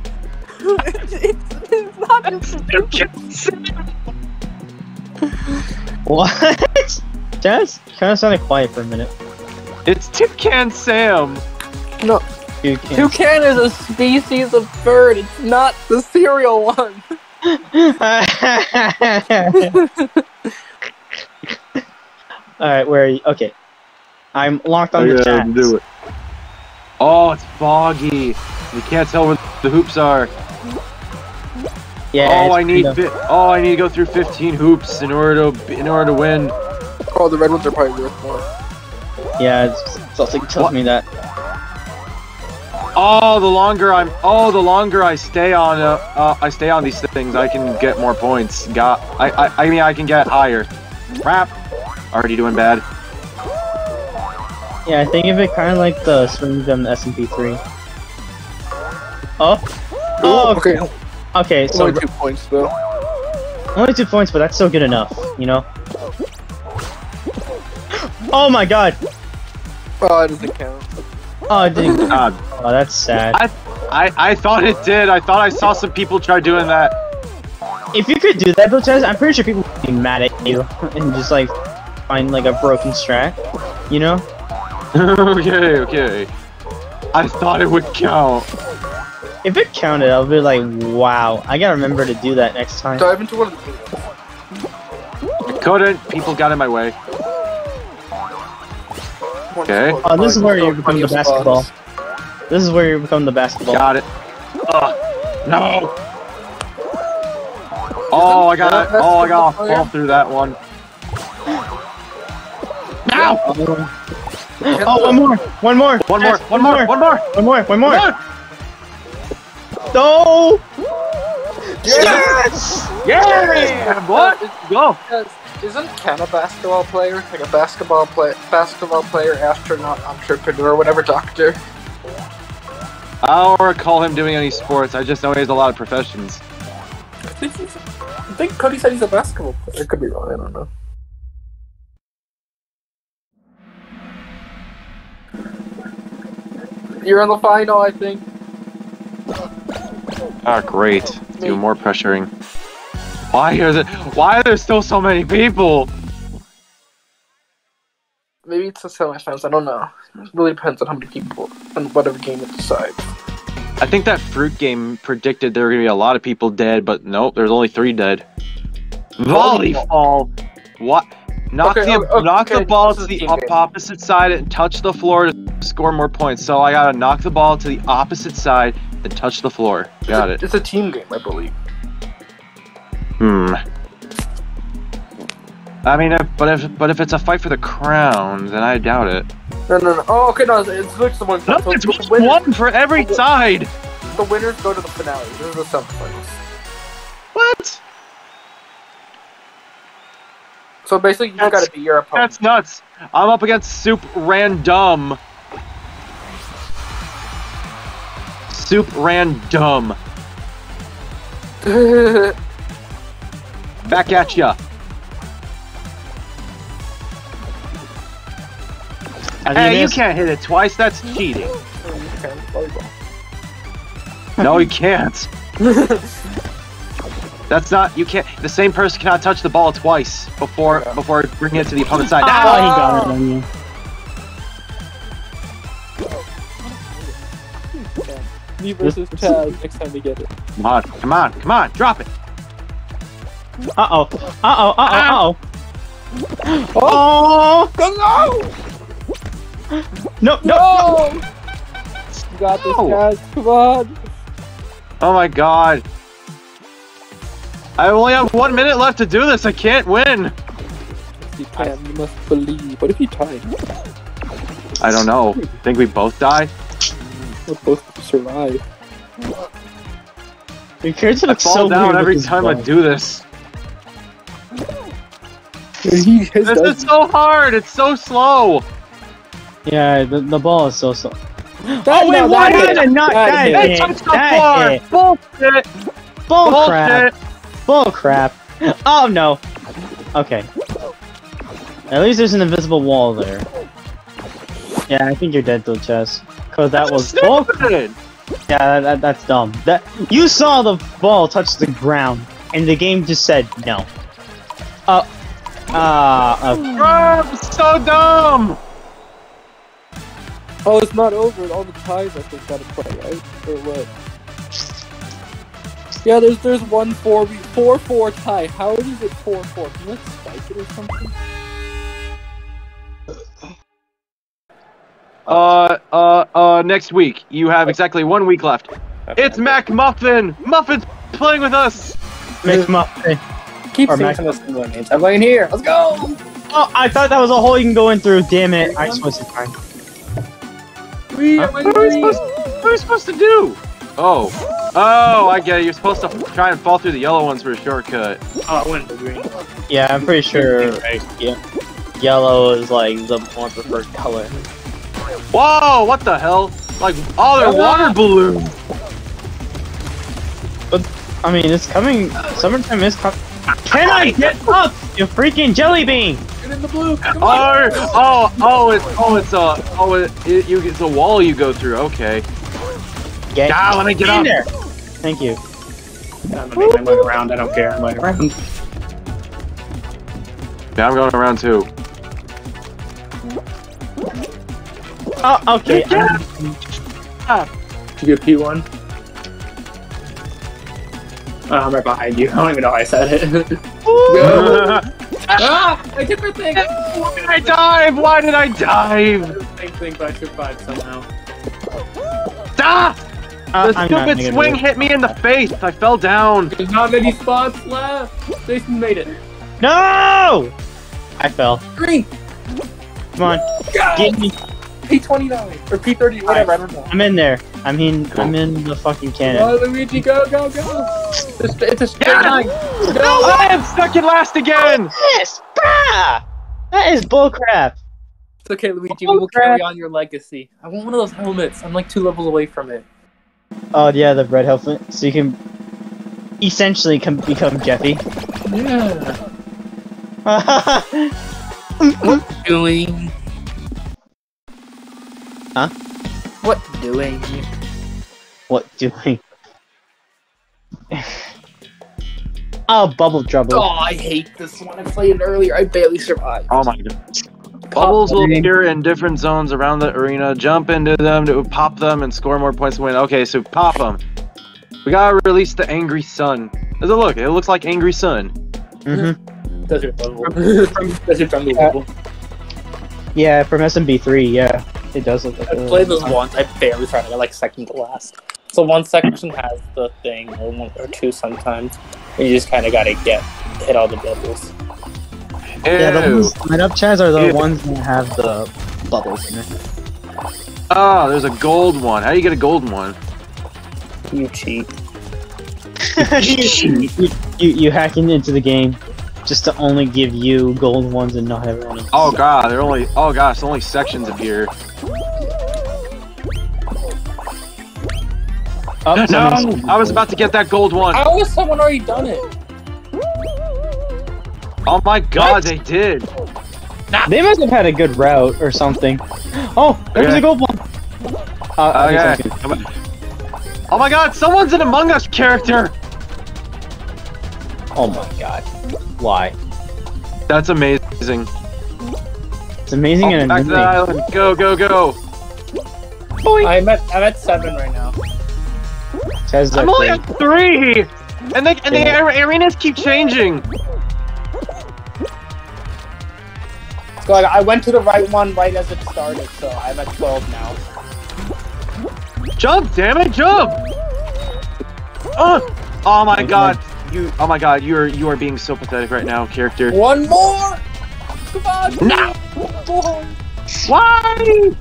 it's, it's, it's not just a toucan. What? That's kind of sounded quiet for a minute. It's Toucan Sam. No, You can't. toucan is a species of bird. It's not the cereal one. Alright, where are you? Okay. I'm locked on oh, the Okay, chat. do it. Oh, it's foggy. You can't tell where the hoops are. Yeah. oh, I need kind of- fi- oh, I need to go through 15 hoops in order to in order to win. Oh, the red ones are probably worth more. Yeah, it's, it's also tells What? me that. Oh, the longer I'm oh, the longer I stay on uh, uh I stay on these things, I can get more points. Got I I, I mean I can get higher. Crap. Already doing bad. Yeah, I think of it kind of like the swings on the SMP3. Oh. Oh, okay. okay. Okay, so Only two points though. only two points, but that's still good enough, you know? Oh my god! Oh, it doesn't count. Oh, it didn't. God. Oh, that's sad. I I I thought it did. I thought I saw some people try doing that. If you could do that, though, Chaz, I'm pretty sure people would be mad at you and just like find like a broken strat. You know? okay, okay. I thought it would count. If it counted, I'll be like, wow. I gotta remember to do that next time. Dive into one of the I couldn't. People got in my way. Okay. Oh, this is where you become the basketball. This is where you become the basketball. Got it. Ugh. No. Oh, I got it. Oh, I got to fall through that one. No! Oh, one more! One more! One more, one more, one more, One more! One more! No! Yes! Yeah! What? Go! Because isn't Ken a basketball player? Like a basketball play, basketball player, astronaut, entrepreneur, whatever, doctor. I don't recall him doing any sports. I just know he has a lot of professions. I think he's. I think Cody said he's a basketball player. I could be wrong. I don't know. You're in the final, I think. Ah, great. Do more pressuring. Why are there, why are there still so many people? Maybe it's a semifinals. I don't know. It really depends on how many people and whatever game it decides. I think that fruit game predicted there were gonna be a lot of people dead, but nope, there's only three dead. Volleyball. What? Knock Okay, the okay, okay, knock the ball to the opposite side and touch the floor to score more points. So I gotta knock the ball to the opposite side and touch the floor. Got it. It's a team game, I believe. Hmm. I mean, if, but if but if it's a fight for the crown, then I doubt it. No, no, no. Oh, okay, no, it's, just the one. No, so it's the, winners, one for every side. the winners go to the finale. This is the semifinals. What? So basically, you just gotta be your opponent. That's nuts. I'm up against Soup Random. Soup Random. Back at ya. I Hey, you can't hit it twice. That's cheating. No, you can't. That's not. You can't. The same person cannot touch the ball twice before Yeah. before bringing it to the opponent's side. Oh, Ah! he got it on you. Me versus Chaz next time we get it. Come on, come on, come on, drop it. Uh oh. Uh oh. Uh oh. Uh oh. Oh! Go No! No! no! You got this, guys. Come on. Oh my god. I only have one minute left to do this. I can't win. You can. You must believe. What if you tie? I don't know. Think we both die? We'll both survive. Your character I looks fall so down every with this time I do this. He has This is so hard. It's so slow. Yeah, the, the ball is so slow. That- oh wait, no, what that hit. happened? Not That that, hit. They hit. touched the That floor. hit. Bullshit. Bull crap. Bullshit. Bull crap. Oh no. Okay. At least there's an invisible wall there. Yeah, I think you're dead though, Chess. Cause that was bull. Stupid. Yeah, that, that, that's dumb. That you saw the ball touch the ground, and the game just said no. Uh. Uh, Bro, so dumb. Oh, it's not over. All the ties I think gotta play, right? Or what? Yeah, there's there's one four four four tie. How is it four four? Can you like spike it or something? Uh, uh, uh, next week. You have exactly one week left. It's Mac Muffin. Muffin's playing with us. McMuffin. Keep Or saying Mac- some the similar names. I'm laying here. Let's go. Oh, I thought that was a hole you can go in through. Damn it! I just wasted time. We Huh? What are we supposed, what are we supposed to do? Oh. Oh, I get it. You're supposed to try and fall through the yellow ones for a shortcut. Oh, I went to green. Yeah, I'm pretty sure. Yeah, yellow is like the more preferred color. Whoa, what the hell? Like, oh, they're water balloons. But I mean, it's coming. Summertime is coming. Can I get up, you freaking jelly bean! Get in the blue! Oh, oh, oh, it's, oh, it's a, oh, it, you, it's a wall you go through. Okay. Get ah, let me get up. There. Thank you. I'm gonna make my way around. I don't care. I'm going around. Yeah, I'm going around too. Oh, okay. Did you get P1? Oh, I'm right behind you. I don't even know how I said it. Why ah! I took my thing! did I dive? Why did I dive? Same thing, but I survived somehow. Stop! Uh, The I'm stupid swing hit me in the face. I fell down. There's not many spots left! Jason made it. No! I fell. Green! Come on, Go! get me. P29 or P30, whatever, I don't know. I'm in there. I'm in. I'm in the fucking cannon. Go, Luigi, go, go, go! It's, it's a straight Yeah. line. No, Go! I am stuck in last again. Oh, yes, brah! That is bullcrap. It's okay, Luigi. We will carry on your legacy. I want one of those helmets. I'm like two levels away from it. Oh yeah, the red helmet. So you can essentially com- become Jeffy. Yeah. oh Doing. Huh? What doing? what doing? oh, bubble trouble. Oh, I hate this one. I played it earlier. I barely survived. Oh my god. Bubbles will appear in different zones around the arena. Jump into them to pop them and score more points to win. Okay, so pop them. We gotta release the Angry Sun. Does it look? It looks like Angry Sun. hmm Desert Jungle. Desert Jungle Yeah. level. Yeah, from SMB3. Yeah, it does look like. I a- played this once. I barely tried. I got like second to last. So one section has the thing, or one or two sometimes. And you just kind of gotta get hit all the bubbles. Yeah, the Ew. ones light up chaz are the Ew. ones that have the bubbles in it. Oh, there's a gold one. How do you get a gold one? You cheat. you, you, you hacking into the game just to only give you gold ones and not everyone else. Oh god, they're only. Oh gosh, only sections appear. Oh, No, someone's- I was about to get that gold one. How has someone already done it? Oh my god, What? they did. They must have had a good route or something. Oh, there's Okay. a gold one. Uh, I Okay. think something- Oh my god, someone's an Among Us character. Oh my god. Why? That's amazing. It's amazing Oh, and back to the island. Go, go, go. I'm at I'm at seven right now. Chaz, I'm only at three. And they and the Yeah. ar- arenas keep changing. So like, I went to the right one right as it started, so I'm at 12 now. Jump, damn it, jump! Oh, oh my god, you! Oh my god, you are you are being so pathetic right now, character. One more! Come on! No. One more! Why?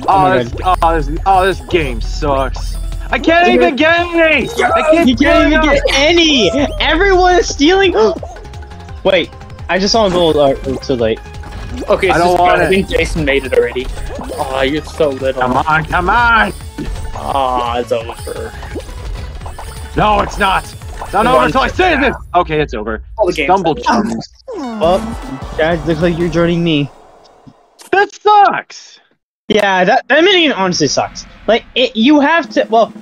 Oh Oh, my this, oh, this, oh, this game sucks. I can't even get any. I can't, You can't even any. get any! Everyone is stealing! Wait, I just saw a gold. Uh, oh, too late. Okay, I don't just want I it. think Jason made it already. Oh, you're so little. Come on, come on! Ah, it's over. No, it's not. It's not over on. until I say this. Okay, it's over. All the games. Stumble ended. chums. Well, guys, looks like you're joining me. That sucks. Yeah, that that mini honestly sucks. Like it, you have to. Well,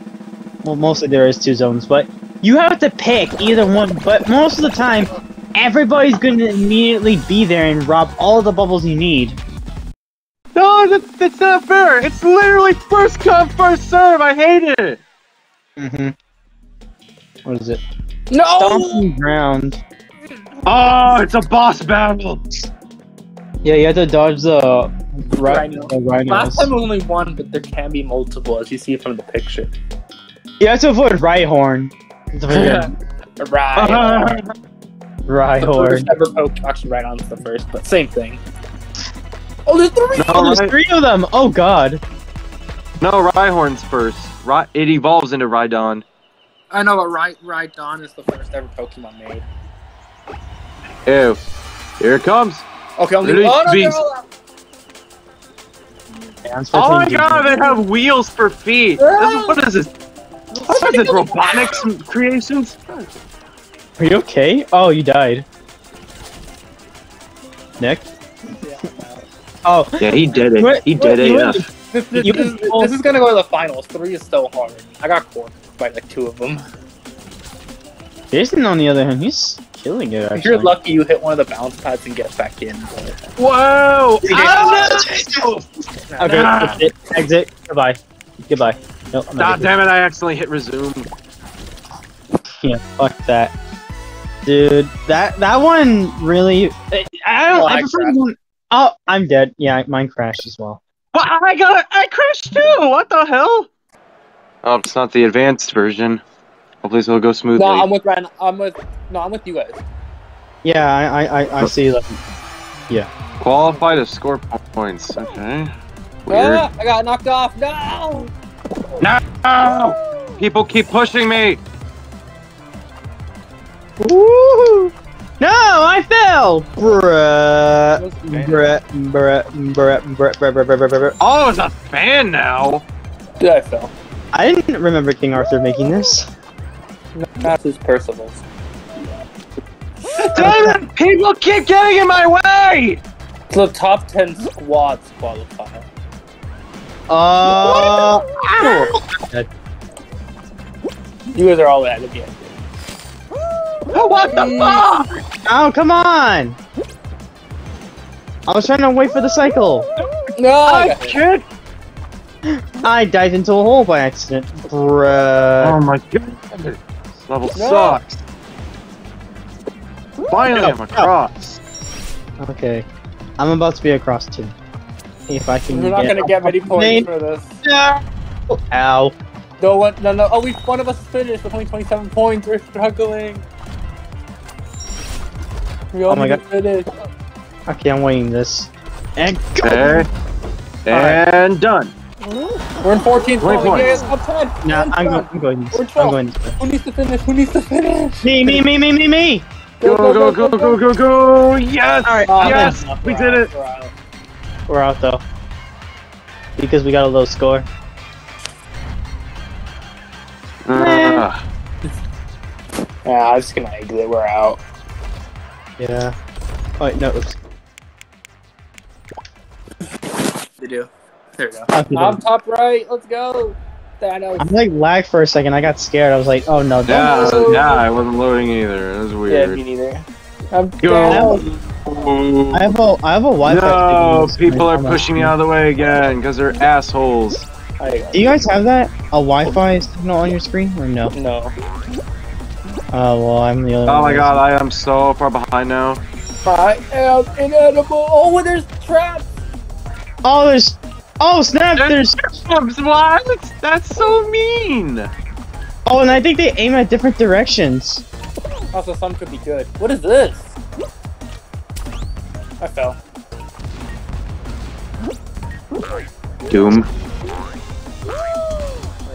well, mostly there is two zones, but you have to pick either one. But most of the time, everybody's going to immediately be there and rob all the bubbles you need. No, that's, that's not fair. It's literally first come, first serve. I hate it. Mm-hmm. What is it? No! Stomping ground. Oh, it's a boss battle. Yeah, you have to dodge the ri- Rhino. the rhinos. Last time only one, but there can be multiple, as you see from the picture. You have to avoid Rhyhorn. It's a freaking right. The Rhyhorn. first ever poke, actually, Rhydon's the first, but same thing. Oh, there's three! No, Oh, there's right- three of them. Oh God. no, Rhyhorn's first. Ry- it evolves into Rhydon. I know, but right, Rhydon is the first ever Pokemon made. Ew. Here it comes. Okay, only Release oh, no, beast. they're. Yeah, Oh my god, they have wheels for feet. This is- what is this? What is this, robotics creations? Are you okay? Oh, you died. Nick? Oh, Yeah, he did it. What- He what- did it. you- Yeah. This, this, You- this, is- this is gonna go to the finals. Three is so hard. I got cornered by like two of them. Jason, on the other hand, he's killing it. Actually. If you're lucky, you hit one of the bounce pads and get back in. But... Whoa! Ah, no! Okay, Ah. exit, exit. Goodbye. Goodbye. No, God not damn it! I accidentally hit resume. Yeah, fuck that. Dude, that that one really. I I don't. Oh, I I prefer crashed. the one. Oh, I'm dead. Yeah, mine crashed as well. What? I got I crashed too. What the hell? Oh, it's not the advanced version. Hopefully, it'll go smoothly. No, I'm with Ryan. I'm with. No, I'm with you guys. Yeah, I I I, I see. Like, Qualify to score points. Okay. Weird. Ah, I got knocked off. No. No! People keep pushing me. Woo! No, I fell! Bruh. Bruh, bruh, bruh, bruh, bruh, bruh, bruh, Oh, it's a fan now! Did I fell. I didn't remember King Arthur making this. That's his Percival's. Damn! People keep getting in my way! The top 10 squads qualify. Uh. Cool. You guys are all out again. Oh, what the mm. fuck? Oh, come on! I was trying to wait for the cycle. No. I I got can't. I dived into a hole by accident. Bruh. Oh my god. This level No. sucks. Finally, No, I'm across. Okay. I'm about to be across too. If I can We're not gonna get many Name- points for this. Ow. No one. No, no. Oh, we one of us finished with only 27 points. We're struggling. We Oh my just finished. Okay, I'm waiting this. And go! Okay. And done. We're in 14th. Twenty point. Yeah, points. up 10. Nah, I'm, twelve. go- I'm going. We're I'm going Who needs to finish? Who needs to finish? Me, me, me, me, me, me! Go, go, go, go, go, go! Yes! Alright, Oh, yes! that's- We we're did out, it! we're out. We're out though. Because we got a low score. Uh, Yeah, I'm just gonna exit. We're out. Yeah. Oh, no, oops. They do. There we go. I'm top right. Let's go. Thanos. I'm like lagged for a second. I got scared. I was like, oh no, yeah, don't. yeah, I wasn't loading either. It was weird. Yeah, weird. me neither. I'm Go! down. I have a I have a Wi-Fi. No, people are pushing me out of the way again because they're assholes. Do you guys have that? A Wi-Fi signal on your screen or no? No. Oh well, I'm the only Oh one. my god, I am so far behind now. I am inedible. Oh, there's traps. Oh, there's. Oh snap! There's. traps. What? That's so mean. Oh, and I think they aim at different directions. Oh, also, some could be good. What is this? I fell. Doom.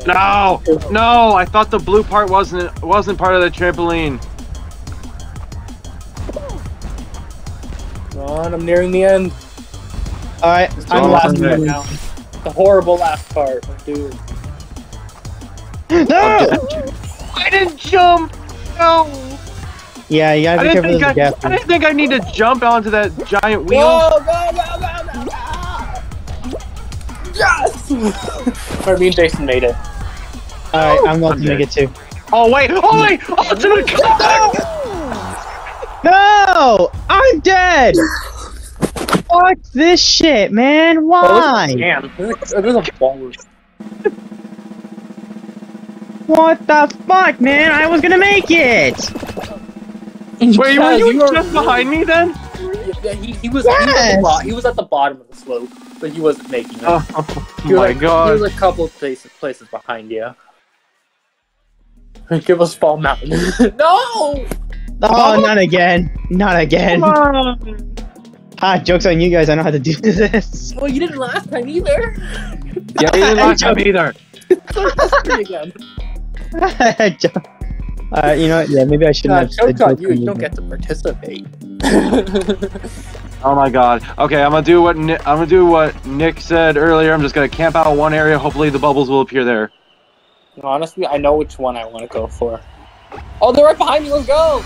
No, no! I thought the blue part wasn't wasn't part of the trampoline. Come on, I'm nearing the end. All right, The I'm almost last there. one now. The horrible last part. Dude. No. I didn't jump. No. Yeah, you gotta I be didn't careful think of the I, gap. I didn't think I need to jump onto that giant wheel. Go, go, go, go, go, go! Yes! or me and Jason made it. All right, oh. I'm about to Okay. make it too. Oh wait! Oh wait! Oh, Ultimate comeback! No, I'm dead. Fuck this shit, man. Oh, Why? Damn. There's a, there's a ball. What the fuck, man? I was gonna make it. Wait, were Chaz, you were- just behind me then? Yeah, he, he was. He, was at the Yes! he was at the bottom of the slope, but he wasn't making it. Oh He was my like- He god! was a couple places places behind you. Give us Fall Mountain. no! Oh, not again. Not again. Come on! Ah, joke's on you guys. I know how to do this. Well, you didn't last time either. Yeah, you didn't last time either. so it's me again. uh, you know, what? yeah, maybe I shouldn't Nah, have said joke's on you. on You don't get to participate. Oh my god. Okay, I'm gonna do what Ni- I'm gonna do what Nick said earlier. I'm just gonna camp out one area. Hopefully the bubbles will appear there. Honestly, I know which one I want to go for. Oh, they're right behind me. Let's go.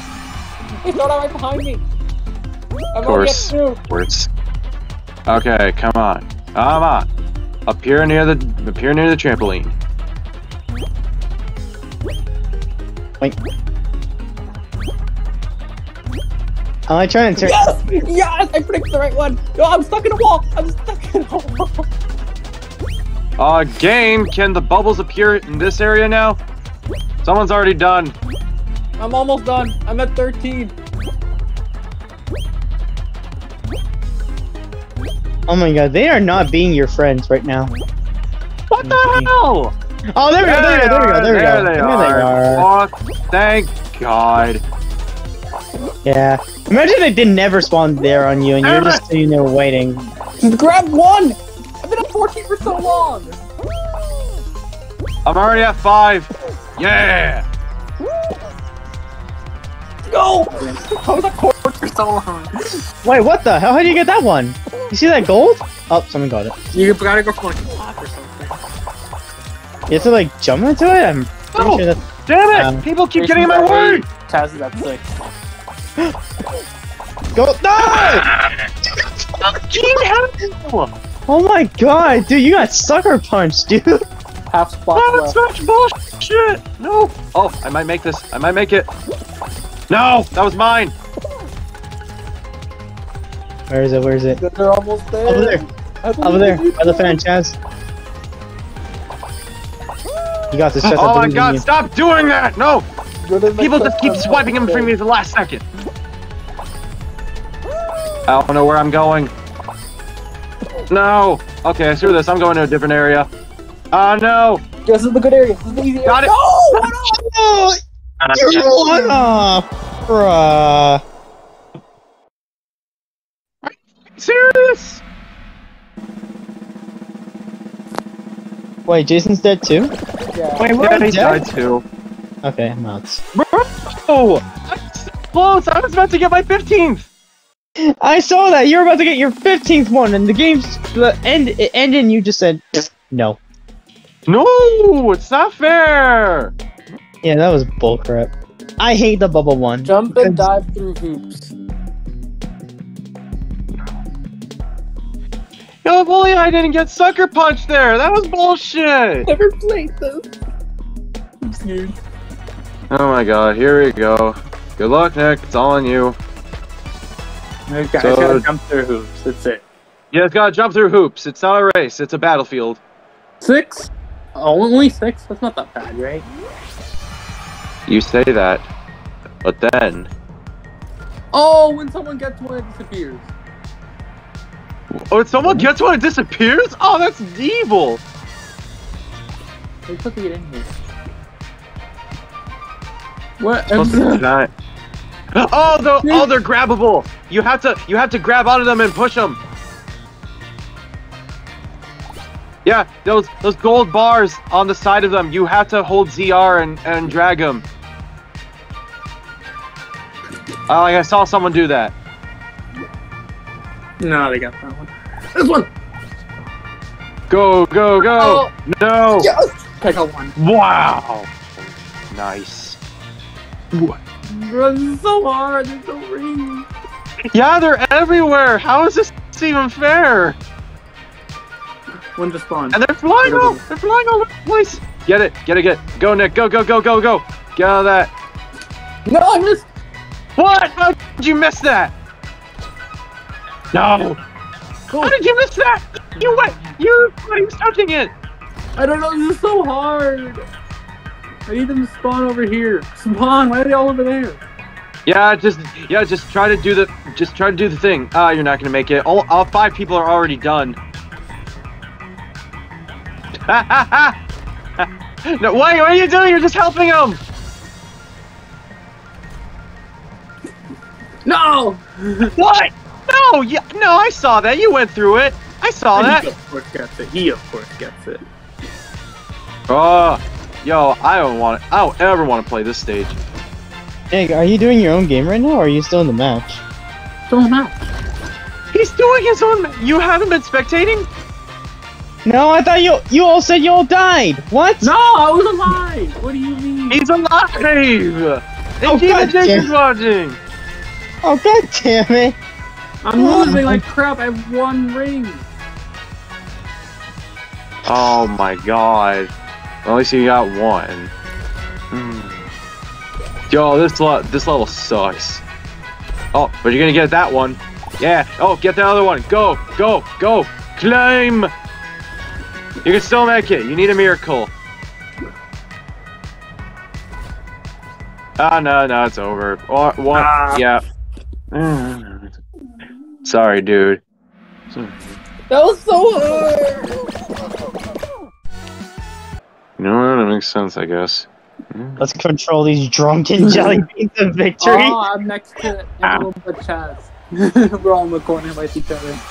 They start out right behind me. I'm Of already course. at two. Words. Okay, come on, come on. Up here near the up here near the trampoline. Wait. Am I trying to turn? Yes! Yes! I predicted the right one! No, I'm stuck in a wall! I'm stuck in a wall! Uh, game, can the bubbles appear in this area now? Someone's already done. I'm almost done. I'm at 13. Oh my god, they are not being your friends right now. What the hell? Oh, there we go, there we go, there we go, there we go. they There are. they are. Oh, thank God. Yeah. Imagine they did never spawn there on you and you're just sitting there waiting. Grab one! I've been at 14 for so long! I'm already at five. Yeah. Go! I was at court for so long. Wait, what the hell? How do you get that one? You see that gold? Oh, someone got it. You gotta go for like a block or something. You have to like jump into it? I'm pretty No. sure that. Damn it! Um, People keep getting in my way. Taz is at 6. Go! No! Team hell! Oh my god, dude, you got sucker punched, dude. Half spot Oh, that's left. such bullshit! No! Oh, I might make this. I might make it. No! That was mine! Where is it? Where is it? They're almost there. Over there. Over there, by the fan, Chaz. You got this, Chaz. I Oh my god, stop doing that! No! Good in the People just keep swiping him from me at the last second. I don't know where I'm going. No! Okay, screw this. I'm going to a different area. Ah, no! This is the good area. This is the easy area. Got it. No! Oh, you're one off, bruh. Serious? Wait, Jason's dead too? Yeah. Wait, Yeah, we're he dead? died too. Okay, I'm out. Bro! That's close! I was about to get my 15th! I saw that you were about to get your 15th one, and the game's the end. It ended, and you just said no. No! It's not fair! Yeah, that was bullcrap. I hate the bubble one. Jump and dive through hoops. Yo, bully, I didn't get sucker punched there! That was bullshit! Never played this. I'm scared. Oh my god, here we go. Good luck, Nick. It's all on you. Okay, I So- gotta jump through hoops. That's it. You just gotta jump through hoops. It's not a race, it's a battlefield. Six? Only six? That's not that bad, right? You say that, but then. Oh, when someone gets one, it disappears. Oh, if someone gets one, it disappears? Oh, that's evil! They took it in here. What? Supposed to do that. Oh, they're, oh, they're grabbable. You have to, you have to grab onto them and push them. Yeah, those those gold bars on the side of them. You have to hold ZR and and drag them. Oh, like I saw someone do that. No, they got that one. This one! Go, go, go! Oh. No! Yes! I got one. Wow! Nice. Bro, this is so hard. There's no rings. Yeah, they're everywhere. How is this even fair? One just spawned. And they're flying all, they're flying all over the place. Get it, get it, get. it. Go, Nick. Go, go, go, go, go. Get out of that. No, I missed. What? How did you miss that? No. How did you miss that? You went. You he was touching it. I don't know. This is so hard. I need them to spawn over here. Spawn. Why are they all over there? Yeah, just yeah, just try to do the just try to do the thing. Ah, you're not gonna make it. All, all five people are already done. no, wait, what are you doing? You're just helping them. No. What? No, yeah, no, I saw that. You went through it. I saw He that. of course gets it. He of course gets it. Oh, yo, I don't want. I don't ever want to play this stage. Nick, are you doing your own game right now, or are you still in the match? Still in the match. He's doing his own. You haven't been spectating? No, I thought you you all said you all died. What? No, I was alive. What do you mean? He's alive. And Oh, Demon God Jake damn. is watching. Oh god damn it! I'm oh, losing like crap. I have one ring. Oh my god. At least you got one. Hmm. Yo, this le- this level sucks. Oh, but you're gonna get that one. Yeah. Oh, get the other one. Go, go, go. Climb. You can still make it. You need a miracle. Ah, no, no, it's over. Or one, Ah. yeah. Sorry, dude. That was so hard. You know what? That makes sense, I guess. Let's control these drunken jelly beans of victory. Oh, I'm next to everyone but Chaz. We're all in the corner with each other.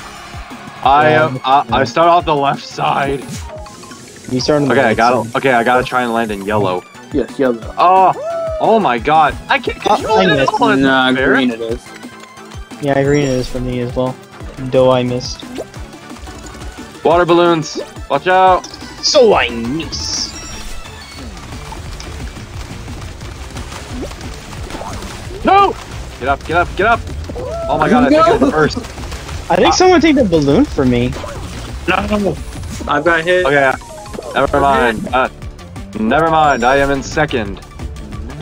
I Yeah, am. I, I start off the left side. You start on the Okay, I gotta. side. Okay, I gotta try and land in yellow. Yes, yellow. Oh, oh my god! I can't Oh, control I it at missed. all. It's Nah, not green it is. Yeah, green it is for me as well. Though I missed. Water balloons. Watch out. So I miss. No! Get up! Get up! Get up! Oh my god! I think No. I'm first. I think someone take the balloon for me. No. I've got hit. Okay. Never mind. Uh, never mind. I am in second.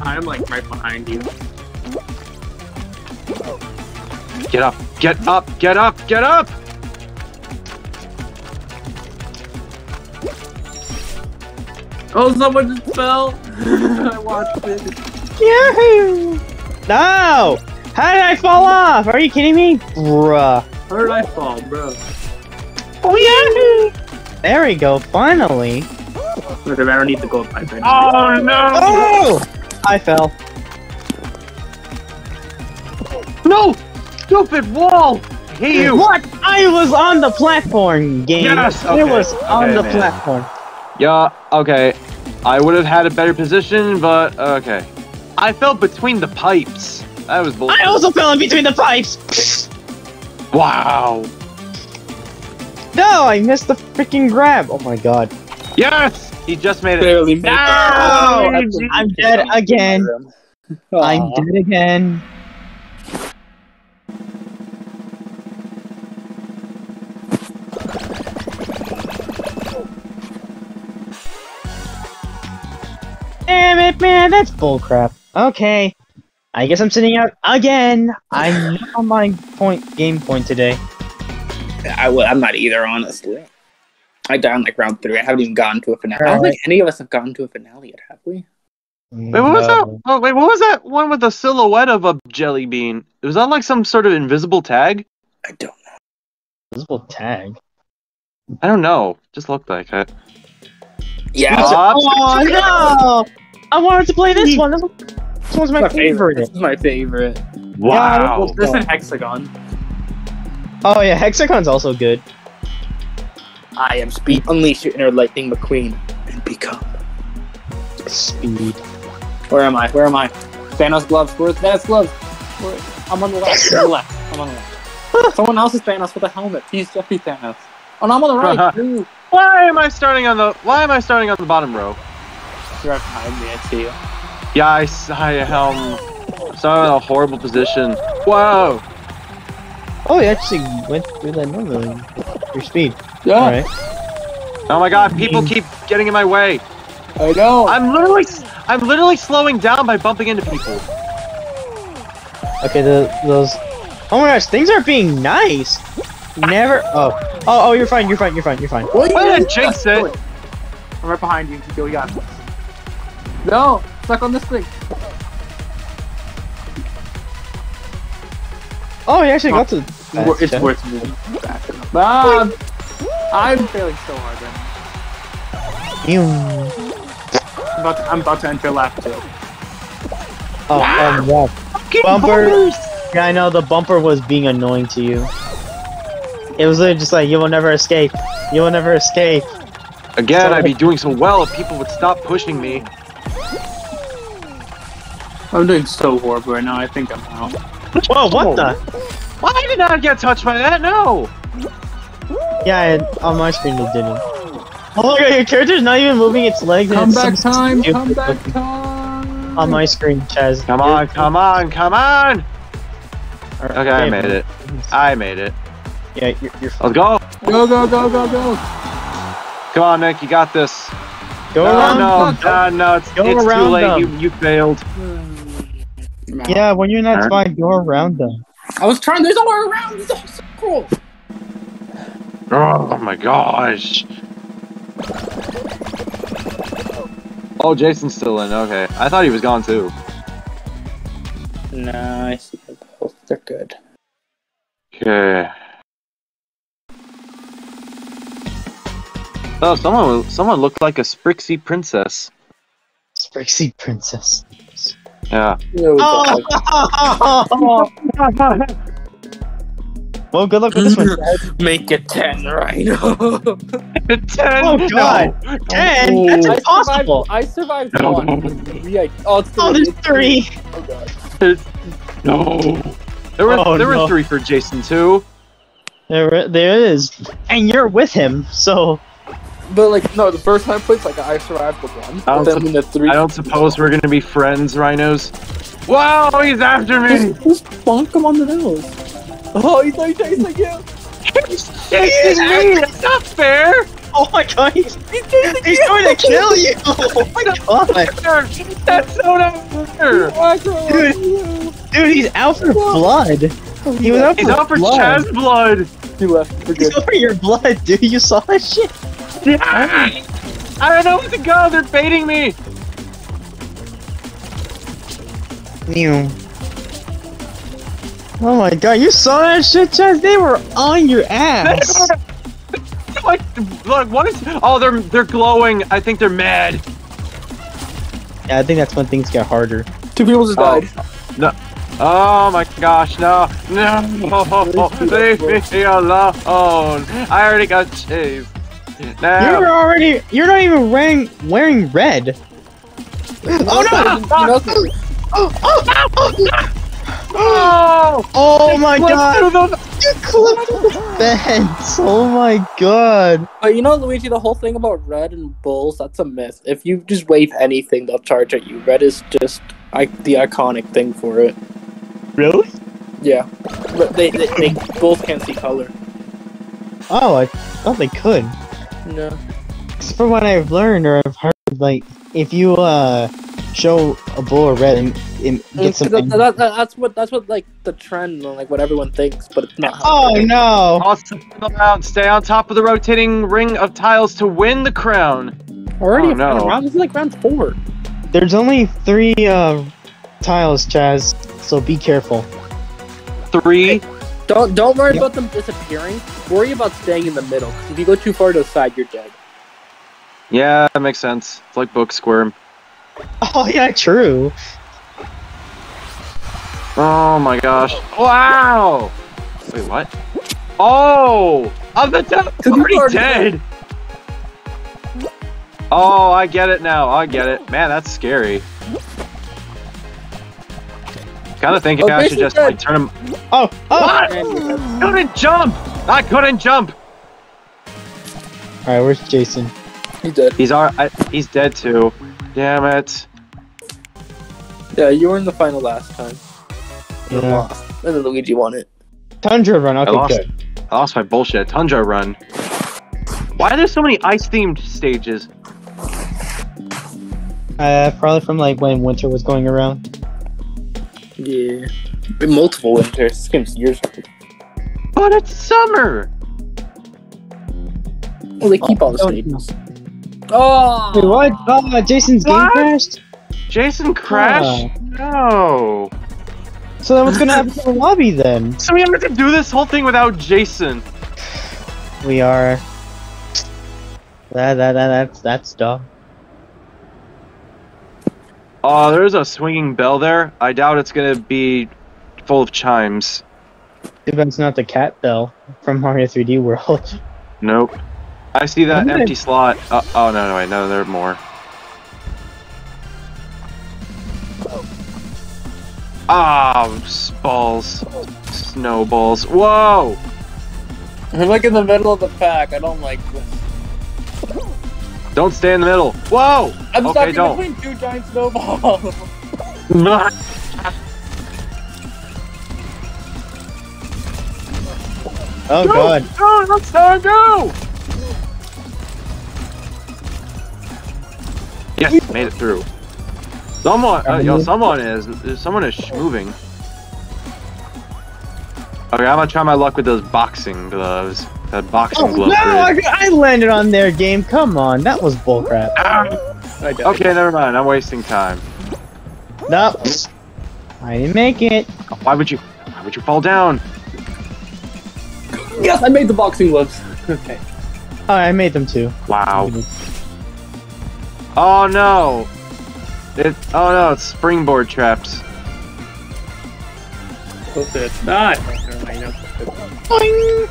I'm like right behind you. Get up! Get up! Get up! Get up! Oh, someone just fell. I watched it. Yahoo! No! How did I fall off? Are you kidding me? Bruh. Where did I fall, bro? Oh, yahoo! There we go, finally. Whatever, I don't need the gold pipe right now. Oh no! Oh! I fell. No! Stupid wall! I hate you! What? I was on the platform, game. Yes, I was on okay, the man. platform. Yeah, okay. I would have had a better position, but uh, okay. I fell between the pipes. That was bull- I also fell in between the pipes. Wow. No, I missed the freaking grab. Oh my god. Yes! He just made it. Barely made No! it. I'm dead again. I'm dead again. Damn it, man, that's bullcrap. Okay. I guess I'm sitting out again. I'm not on my point game point today. I w- I'm not either, honestly. I died in like round three. I haven't even gotten to a finale. I don't think any of us have gotten to a finale yet, have we? Wait, what was that? Oh, wait, what was that one with the silhouette of a jelly bean? Was that like some sort of invisible tag? I don't know. Invisible tag. I don't know. Just looked like it. Yeah, Ah, Oh no! I wanted to play this one. This, one's my, favorite. This is my favorite. wow. Well, this and Hexagon. Oh yeah, Hexagon's also good. I am speed. Unleash your inner lightning McQueen and become. Speed. Where am I? Where am I? Thanos gloves. Where's Thanos gloves? Where? I'm on the left. I'm on the left. I'm on the left. Someone else is Thanos with a helmet. He's Jeffy Thanos. Oh, no, I'm on the right. Ooh. Why am I starting on the? Why am I starting on the bottom row? You're right behind me. I see you. Yeah, I, am. I'm um, starting in a horrible position. Whoa! Oh, you actually went through that normally. Your speed. Yeah, Alright. Oh my God! People keep getting in my way. I know. I'm literally, I'm literally slowing down by bumping into people. Okay, the those. Oh my gosh, things are being nice. Never. Oh. Oh, oh, you're fine. You're fine. You're fine. You're fine. What Why did I jinx it? I'm right behind you. Go, you got. No, stuck on this thing. Oh, he actually got to. It's it's worth moving back. Ah, I'm failing so hard right now. I'm about to, I'm about to enter lap two. Oh, um, wow. Bumper. Yeah, I know the bumper was being annoying to you. It was literally just like you will never escape. You will never escape. Again, I'd be doing so well if people would stop pushing me. I'm doing so horrible right now. I think I'm out. Whoa, what Oh. the? Why did I not get touched by that? No. Yeah, it, on my screen it didn't. Oh my god, your character's not even moving its legs. and it's Comeback time. stupid Comeback looking- time. On my screen, Chaz. Come on, come on, come on. Okay, I made it. I made it. Yeah, you're, you're Let's go. Go go go go go. Come on, Nick. You got this. Go no, around. no, them. no, no. It's, Go it's too late. them. You you failed. I'm. Yeah, when you're not Huh? you're around them. I was trying. There's nowhere around. This is so cool. Oh my gosh. Oh, Jason's still in. Okay. I thought he was gone too. Nah, I see them both. They're good. Okay. Oh, someone someone looked like a Sprixie princess. Sprixie princess. Yeah. There we go. Oh! well, good luck with this one. Make it ten, Rhino. Ten. Oh, God. No. Ten? Oh. That's I impossible. survived, I survived one. Three, I- oh, it's three. Oh, there's it's three. Oh god. No. There were Oh, there no. were three for Jason too. There, there it is. And you're with him, so. But like, no, the first time I played, like I survived the one. I don't then the three. I don't suppose we're gonna be friends, rhinos. Wow, he's after me. Just, just bonk him on the nose. Oh, he's like chasing you. He's chasing me. That's not fair. Oh my god, he's, He's he's going to kill you! Oh my god! That's so not fair. Dude. Dude, he's out for blood! He was out He's for out for blood! Chaz blood. He left for He's good. out for your blood, dude! You saw that shit? Ah! I don't know where to go. They're baiting me. Ew. Oh my god, you saw that shit, Chaz? They were on your ass! Like, like, what is? Oh, they're they're glowing. I think they're mad. Yeah, I think that's when things get harder. Two people just Oh. died. Oh my gosh, no, no, leave me alone. I already got chased. You're already- you're not even wearing, wearing red! Oh no! You know, Oh, oh, oh, oh, oh my Let's god! do those- You clipped the fence! Oh my god! But you know, Luigi, the whole thing about red and bulls, that's a myth. If you just wave anything, they'll charge at you. Red is just I, the iconic thing for it. Really? Yeah. But they, they, they both can't see color. Oh, I thought they could. No. Except for what I've learned or I've heard, like, if you, uh, show a bull or red and, and get some. That, that- that- that's what that's what like the trend and like what everyone thinks, but it's not. how Oh no! Toss the ball out, stay on top of the rotating ring of tiles to win the crown. Already Oh, no. round. This is like round four. There's only three, uh, tiles, Chaz, so be careful. Three. Don't don't worry Yep. about them disappearing. Worry about staying in the middle. 'cause if you go too far to the side, you're dead. Yeah, that makes sense. It's like book squirm. Oh yeah, true. Oh my gosh. Wow! Wait, what? Oh! I'm the dead. Two already are dead! Oh, I get it now. I get it. Man, that's scary. Kind of thinking Oh, I should just dead. like turn him. Oh, oh! What? And. Couldn't jump! I couldn't jump! Alright, where's Jason? He's dead. He's our, I, he's dead too. Damn it. Yeah, you were in the final last time. And then Yeah. lost. And then Luigi won it. Tundra run, I okay, lost. good. I lost my bullshit. Tundra run. Why are there so many ice themed stages? Uh, probably from like when winter was going around. Yeah. Multiple winters. This game's years old. But it's summer! Well, they keep all the Oh, stages. Oh! Wait, what? Oh, Jason's game crashed? Jason crashed? Oh. No. So then what's gonna happen to the lobby then? So we have to do this whole thing without Jason. We are. That, that, that, that's, that's dumb. Oh, there's a swinging bell there. I doubt it's gonna be full of chimes. If bad it's not the cat bell from Mario 3D World. Nope. I see that Okay. empty slot. Uh, oh no, no, wait, no, there are more. Ah, s- balls, snowballs. Whoa! I'm like in the middle of the pack. I don't like this. Don't stay in the middle. Whoa! I'm Okay, stuck don't. between two giant snowballs. Oh Go! god. Go! Let's not go! Yes, made it through. Someone, uh, yo, someone is, someone is sh- moving. Okay, I'm gonna try my luck with those boxing gloves. That boxing Oh, glove. no, I. I landed on their game. Come on, that was bullcrap. Ah, okay, never mind. I'm wasting time. Nope. I didn't make it. Why would you? Why would you fall down? Yes, I made the boxing gloves. Okay. Oh, I made them too. Wow. Oh no! It. Oh no! It's springboard traps. Hope it's not. No. Boing.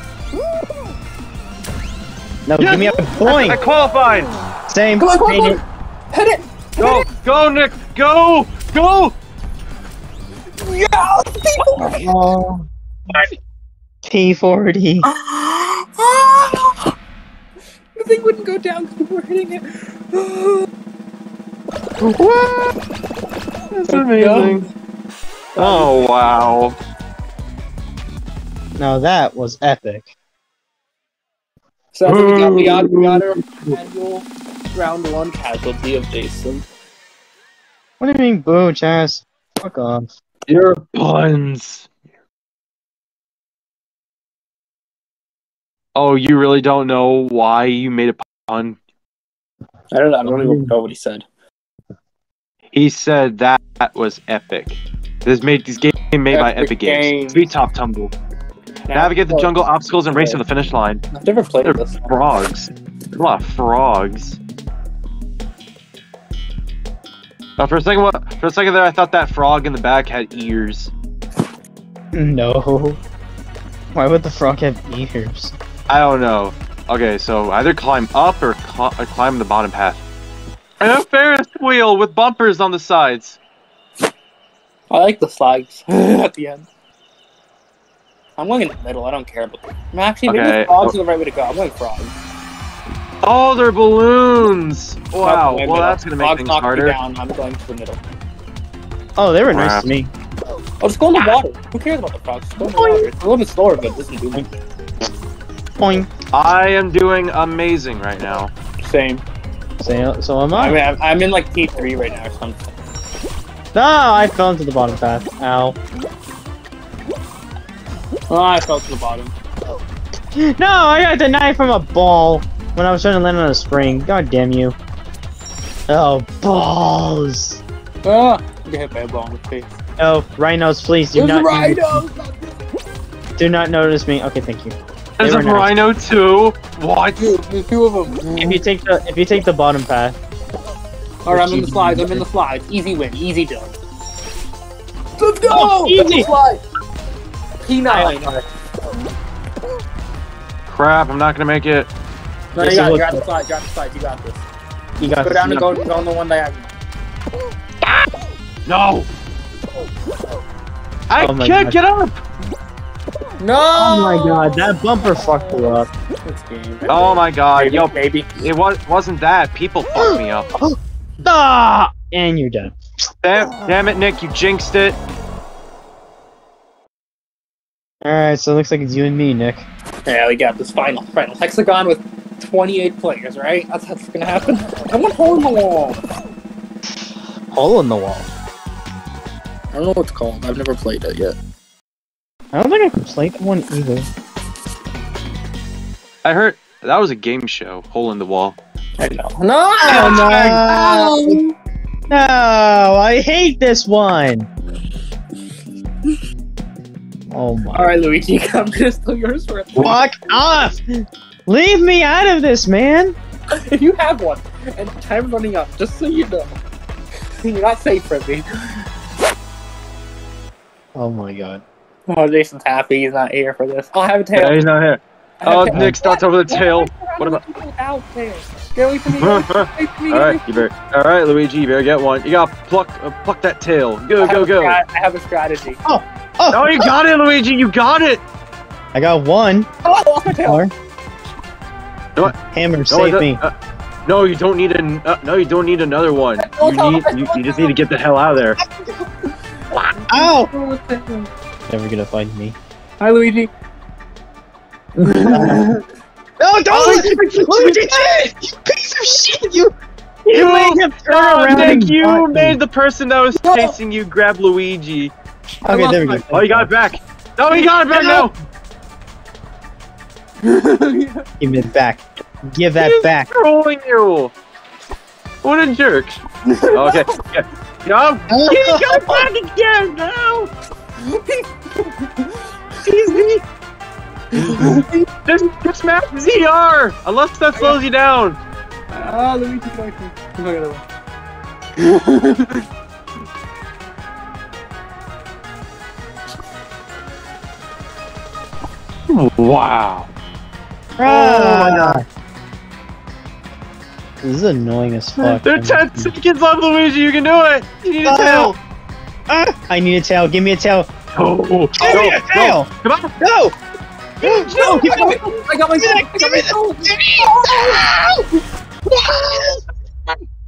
No, Yes! give me a point. I qualified. Same. Come on, come on, Made come on. Hit it! Go, go, Nick, go, go! Yeah! it. Oh. P40. the thing wouldn't go down because we were hitting it. That's amazing. Oh wow! Now that was epic. so we got. We got, we got our annual round one casualty of Jason. What do you mean, boo, Chaz? Fuck off. Your puns. Oh, you really don't know why you made a pun? I don't know. I don't even know what he said. He said that, that was epic. This made this game made by Epic Epic Games. Games. Treetop Tumble. Navigate the jungle obstacles and race to the finish line. I've never played They're this. frogs. There's a lot of frogs. Oh, for a second, what? For a second there, I thought that frog in the back had ears. No. Why would the frog have ears? I don't know. Okay, so either climb up or, cl- or climb the bottom path. And a Ferris wheel with bumpers on the sides. I like the slides at the end. I'm going in the middle. I don't care about. I'm actually maybe Okay. the frogs oh. are the right way to go. I'm going frogs. Oh, they're balloons! Wow, well middle. that's gonna make Frogs things knocked me harder. Down. I'm going to the middle. Oh, they were nice to me. Oh, just go in the water. Who cares about the frogs? Just go in the water. It's a little bit slower, but it doesn't do anything. Boing. I am doing amazing right now. Same. So, so am I I. mean, I'm, I'm in like P3 right now or something. No, I fell into the bottom path. Ow. Oh, I fell to the bottom. No, I got denied from a ball when I was trying to land on a spring. God damn you. Oh, balls. Ah, I get hit by a ball in the face. Oh, rhinos, please do There's a not rhino! do not notice me. Okay, thank you. There's a were nice. rhino too. What? Dude, there's two of them. If you take the if you take the bottom path, Alright, I'm in the slides. I'm in the slides. Easy win. Easy done. Let's go! Oh, easy. Slide. P9. Crap! I'm not gonna make it. No, you got it it. You're the slide. You're at the slide. You got this. you got Go this. down and go, go on the one diagonal. No. Oh I Oh can't God. get up. No! Oh my god, that bumper fucked you up. This game. Oh my god, Maybe, yo, maybe. it was wasn't that. People fucked me up. Ah, and you're done. Damn, damn it, Nick, you jinxed it. Alright, so it looks like it's you and me, Nick. Yeah, we got this final final hexagon with 28 players, right? That's what's gonna happen. I want hole in the wall. Hole in the wall. I don't know what it's called. I've never played it yet. I don't think I can play that one either. I heard that was a game show. Hole in the wall. I know. No! Oh, no. No, I hate this one. Oh my. All right, Luigi, I'm gonna steal yours for a- Fuck off! Leave me out of this, man. You have one, and time's running up, just so you know, you're not safe from me. Oh my god. Oh, Jason's happy he's not here for this. I'll have a tail. Yeah, he's not here. Oh, a. Nick starts over the tail. What about? Without tail. Get away from me. Get away from me. Get away All right, you better. All right, Luigi, you better get one. You gotta pluck, uh, pluck that tail. Go, I go, go. strat- I have a strategy. Oh, Oh, oh you got it, Luigi. You got it. I got one. Oh, I lost my tail. No, what? hammer, No, save it- me. uh, no, you don't need an. Uh, no, you don't need another one. Oh, You need. You, you just need to get the hell out of there. Ow! Oh, Never gonna find me. Hi, Luigi. No, don't! Oh, Luigi, you piece of shit! You, you You- made him turn Oh, around Nick, you bought me. made the person that was No. chasing you grab Luigi. Okay, there we go. Oh, you got it back. No, he got it back now. Give it back. Give that He's back. trolling you. What a jerk. okay. Yeah. No. He got back again. No. Excuse me. Just, just map ZR. Unless that slows you down. Ah, let me take it back. Come back other way. Wow. Oh my god. This is annoying as fuck. There are 10 seconds left, Luigi. You can do it. You need a Oh. Tail. Ah, I need a tail. Give me a tail. Go. Go. Give me a Go. tail. Come on. No. No. Give me I got my Give me I got my soul.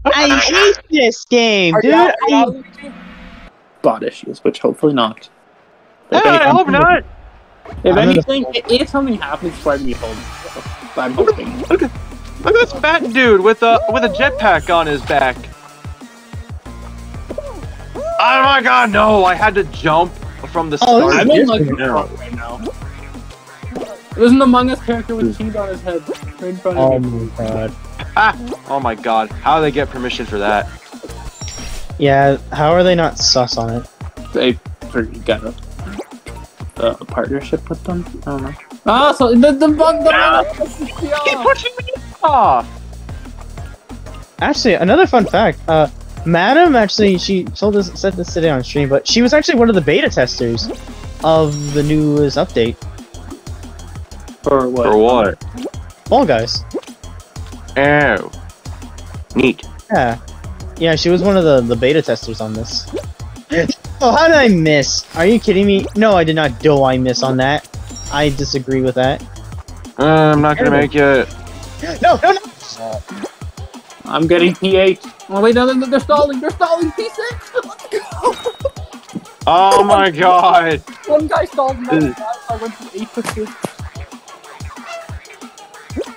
I hate this game, Are dude. you out- are you I- Bot issues, which hopefully not. Yeah, If I hope not. If I'm anything, i- if something happens, try to be home. I'm hoping. Look at this fat dude with a with a jetpack on his back. Oh my god, no! I had to jump from the Oh, start. I'm in like different now. front right now. There's an Among Us character with cheese on his head right in front Oh of me. my god. Ah, oh my god, how do they get permission for that? Yeah, how are they not sus on it? They got a, a partnership with them. I don't know. Ah, so the the bug the Keep pushing me off. Actually, another fun fact. Uh, Madam actually, she told us said this today on stream, but she was actually one of the beta testers of the newest update, For what? For what? Fall Guys. Oh, neat. Yeah, yeah, she was one of the the beta testers on this. oh, how did I miss? Are you kidding me? No, I did not. Do I miss on that? I disagree with that. Uh, I'm not gonna make it. No, no, no. I'm getting P8. Oh wait, no, they're, they're stalling. They're stalling P6. Let's go. Oh my god. One guy stalled. Another guy. I went from eight to six.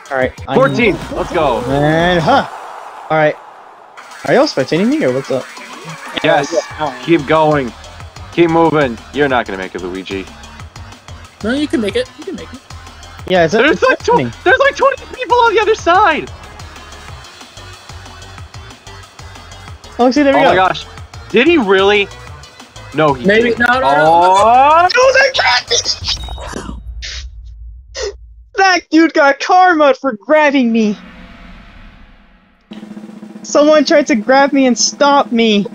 All right, 14. Let's go. And huh. All right. Are y'all spectating me or what's up? Yes. Yeah. Keep going. Keep moving. You're not gonna make it, Luigi. No, you can make it. You can make it. Yeah, it's, There's it's like tw- happening. there's like 20 people on the other side. Oh, see, there we oh go. my gosh. Did he really? No, he Maybe didn't. Oh. no, no, no. Oh, That dude got karma for grabbing me. Someone tried to grab me and stop me.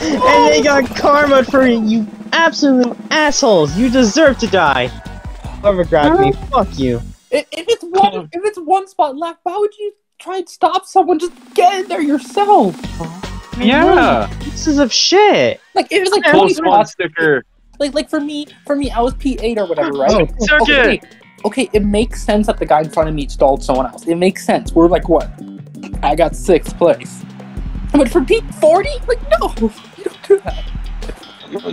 And they got karma for it, you absolute assholes. You deserve to die. Whoever grabbed me, fuck you. If, if it's one, if it's one spot left, why would you try and stop someone? Just get in there yourself. Yeah. Pieces of shit. Like it was like Full 20 sticker. Like like for me, for me, I was P eight or whatever, right? Oh, circuit. Okay, okay, it makes sense that the guy in front of me stalled someone else. It makes sense. We're like what? I got sixth place. But for P forty, like no, you don't do that.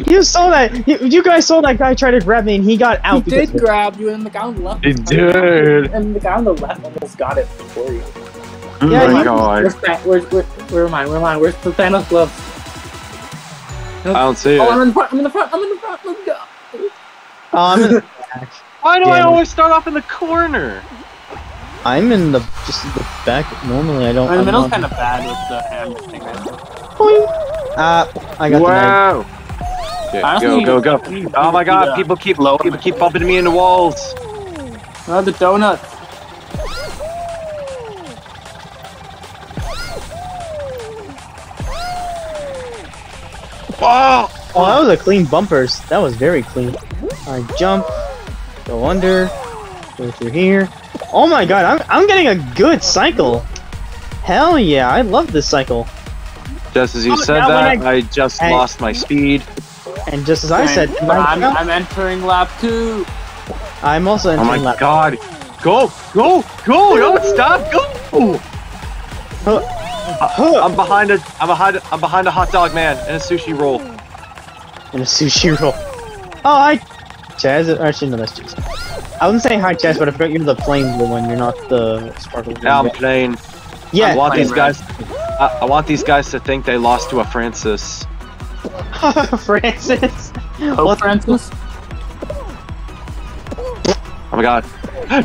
You saw that. You, you guys saw that guy try to grab me and he got He out. did grab you, and the guy on the left. He did. And the guy on the left almost got it before you. Oh Yeah, my you- god. Where's, Tha- where's, where, where am I? Where am I? Where's the Thanos gloves? I don't see Oh, I'm in the front. I'm in the front. I'm in the front. Let's go. Oh, I'm in the back. Why do I Damn it. always start off in the corner? I'm in the just the back. Normally, I don't. I mean, the I'm middle's not- kind of bad with the hand thing. right? Ah, I got the knife. Wow. Okay, Honestly, go, go, go. you- Oh my god, people keep Low- people keep bumping me into walls. Oh, the donuts. Wow. Oh, that was a clean bumpers. That was very clean. I jump, go under, go through here. Oh my god, I'm I'm getting a good cycle. Hell yeah, I love this cycle. Just as you Oh, said that, when I, just Hey. lost my speed. And just as I said, I'm, I'm entering lap two. I'm also entering lap Oh my lap. god. Go, go, go! Don't stop! Go! Oh, Huh, I'm behind a I'm behind a, I'm behind a hot dog man and a sushi roll. and a sushi roll. Oh, hi, Chaz. Actually, no, that's Chaz. I wouldn't say hi, Chaz, but I forgot you're the plain blue one. You're not the sparkle blue. Now I'm playing. yeah, I want plain these red. guys. I, I want these guys to think they lost to a Francis. Francis. Oh, What- Francis. Oh my god.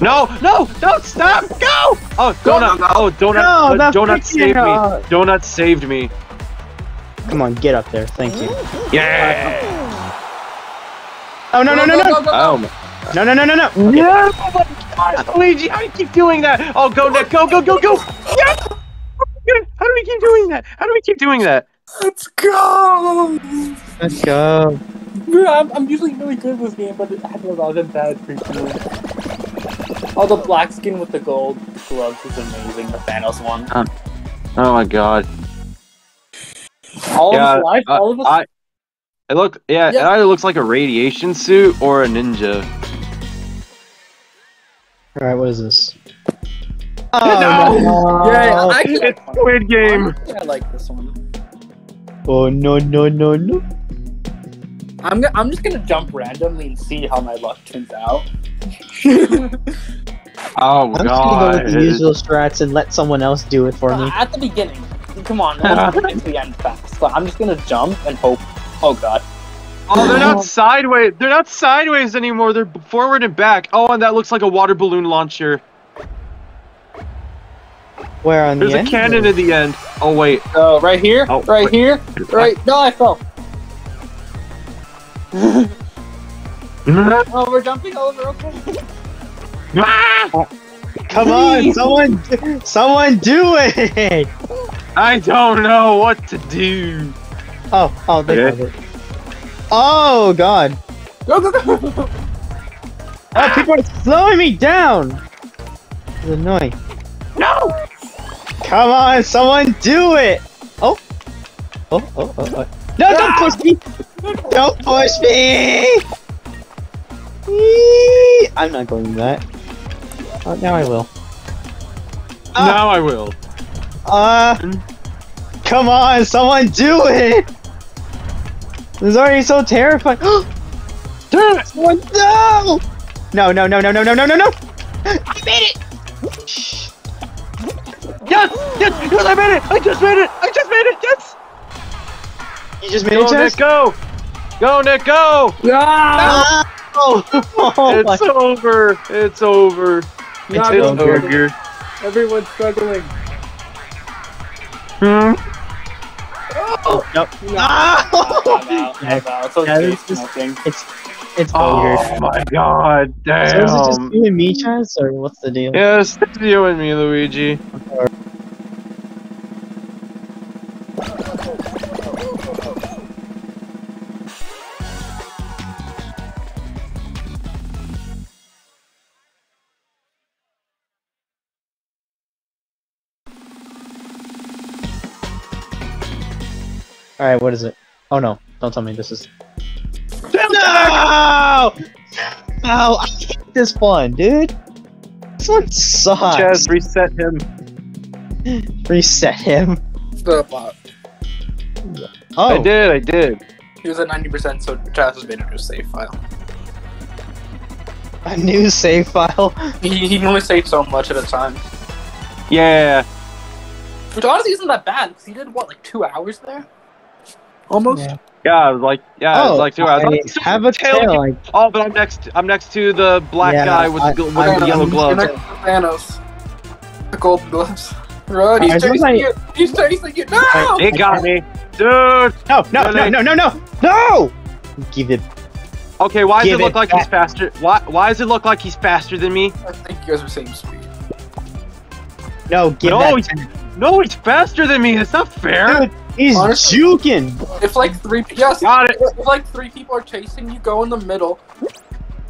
No, no, don't stop! Go! Oh, donut! Oh, donut! No, uh, donut freaking saved me. Donut saved me. Come on, get up there. Thank you. Yeah! Oh no no no no. Oh my no no no no no! Yeah! Oh my god, Luigi, how do you keep doing that? Oh, go, Nick, go, go, go, go! Yeah! How do we keep doing that? How do we keep doing that? Let's go! Let's go. Bro, I'm, I'm usually really good at this game, but I have a lot of bad recently. Oh, the black skin with the gold gloves is amazing. The Thanos one. Oh my god. All Yeah, of us live. uh, all of us. I, it look, yeah, Yeah. it either looks like a radiation suit or a ninja. All right, what is this? No! no! yeah, yeah, I, actually, It's Squid Game. honestly, I like this one. Oh no no no no! I'm go- I'm just gonna jump randomly and see how my luck turns out. Oh I'm just gonna go god. with the usual strats and let someone else do it for me. Uh, At the beginning, come on, let's to the end fast. So I'm just gonna jump and hope. Oh god. Oh, they're not sideways. They're not sideways anymore. They're forward and back. Oh, and that looks like a water balloon launcher. Where on There's the a end? cannon at the end. Oh wait. Oh, right here, Oh, right wait. here, right. No, I fell. Oh, we're jumping over. Okay. Ah! Come on, someone, someone do it! I don't know what to do. Oh, oh, they Okay. got it. Oh God! Go go go. Oh, people are slowing me down. It's annoying. No. Come on, someone do it! Oh, oh, oh, oh, oh. No, don't push me! Don't push me! I'm not going that. Oh, now I will. Ah. Now I will. Uh, come on, someone do it! This is already so terrifying. Damn it! Someone, no! No, no, no, no, no, no, no, no, no! I made it! Yes! Yes! Yes! I made it! I just made it! I just made it! Yes! You just made Go, it! Jess? Go! Go, Nick! Go! Ah! Oh, oh my it's over. It's over. It's over. over. Everyone's struggling. Hmm? Nope. Ah! I'm. So Yeah, it's this. It's it's ogre. Oh my god! damn. So is it just you and me, Chaz, or what's the deal? Yes, it's you and me, Luigi. All right, what is it? Oh no! Don't tell me this is. No! No! I hate this one, dude. This one sucks. Chaz, reset him. Reset him. The bot. Oh, I did, I did. He was at 90%, so Chaz was made a new save file. a new save file. He, he can only save so much at a time. Yeah. Which honestly isn't that bad, because he did, what, like two hours there? Almost? Yeah. Yeah, was like yeah, it Oh, was like two hours. I have a tail. Like, Oh, but I'm next. I'm next to the black Yeah, guy with, I- the, with I- the yellow I'm- gloves. Next to Thanos. The golden gloves. Run, he's chasing somebody- you! He's chasing you! No! Alright. It got me, dude. no, no, no, Really? no, no, no, no! Give it. Okay, why does it look it like he's faster? Why why does it look like he's faster than me? I think you guys are same speed. No, give No, that. he's- No, he's faster than me. It's not fair. Dude, he's Honestly- juking. If like three, yes, Got it. if like three people are chasing you, go in the middle.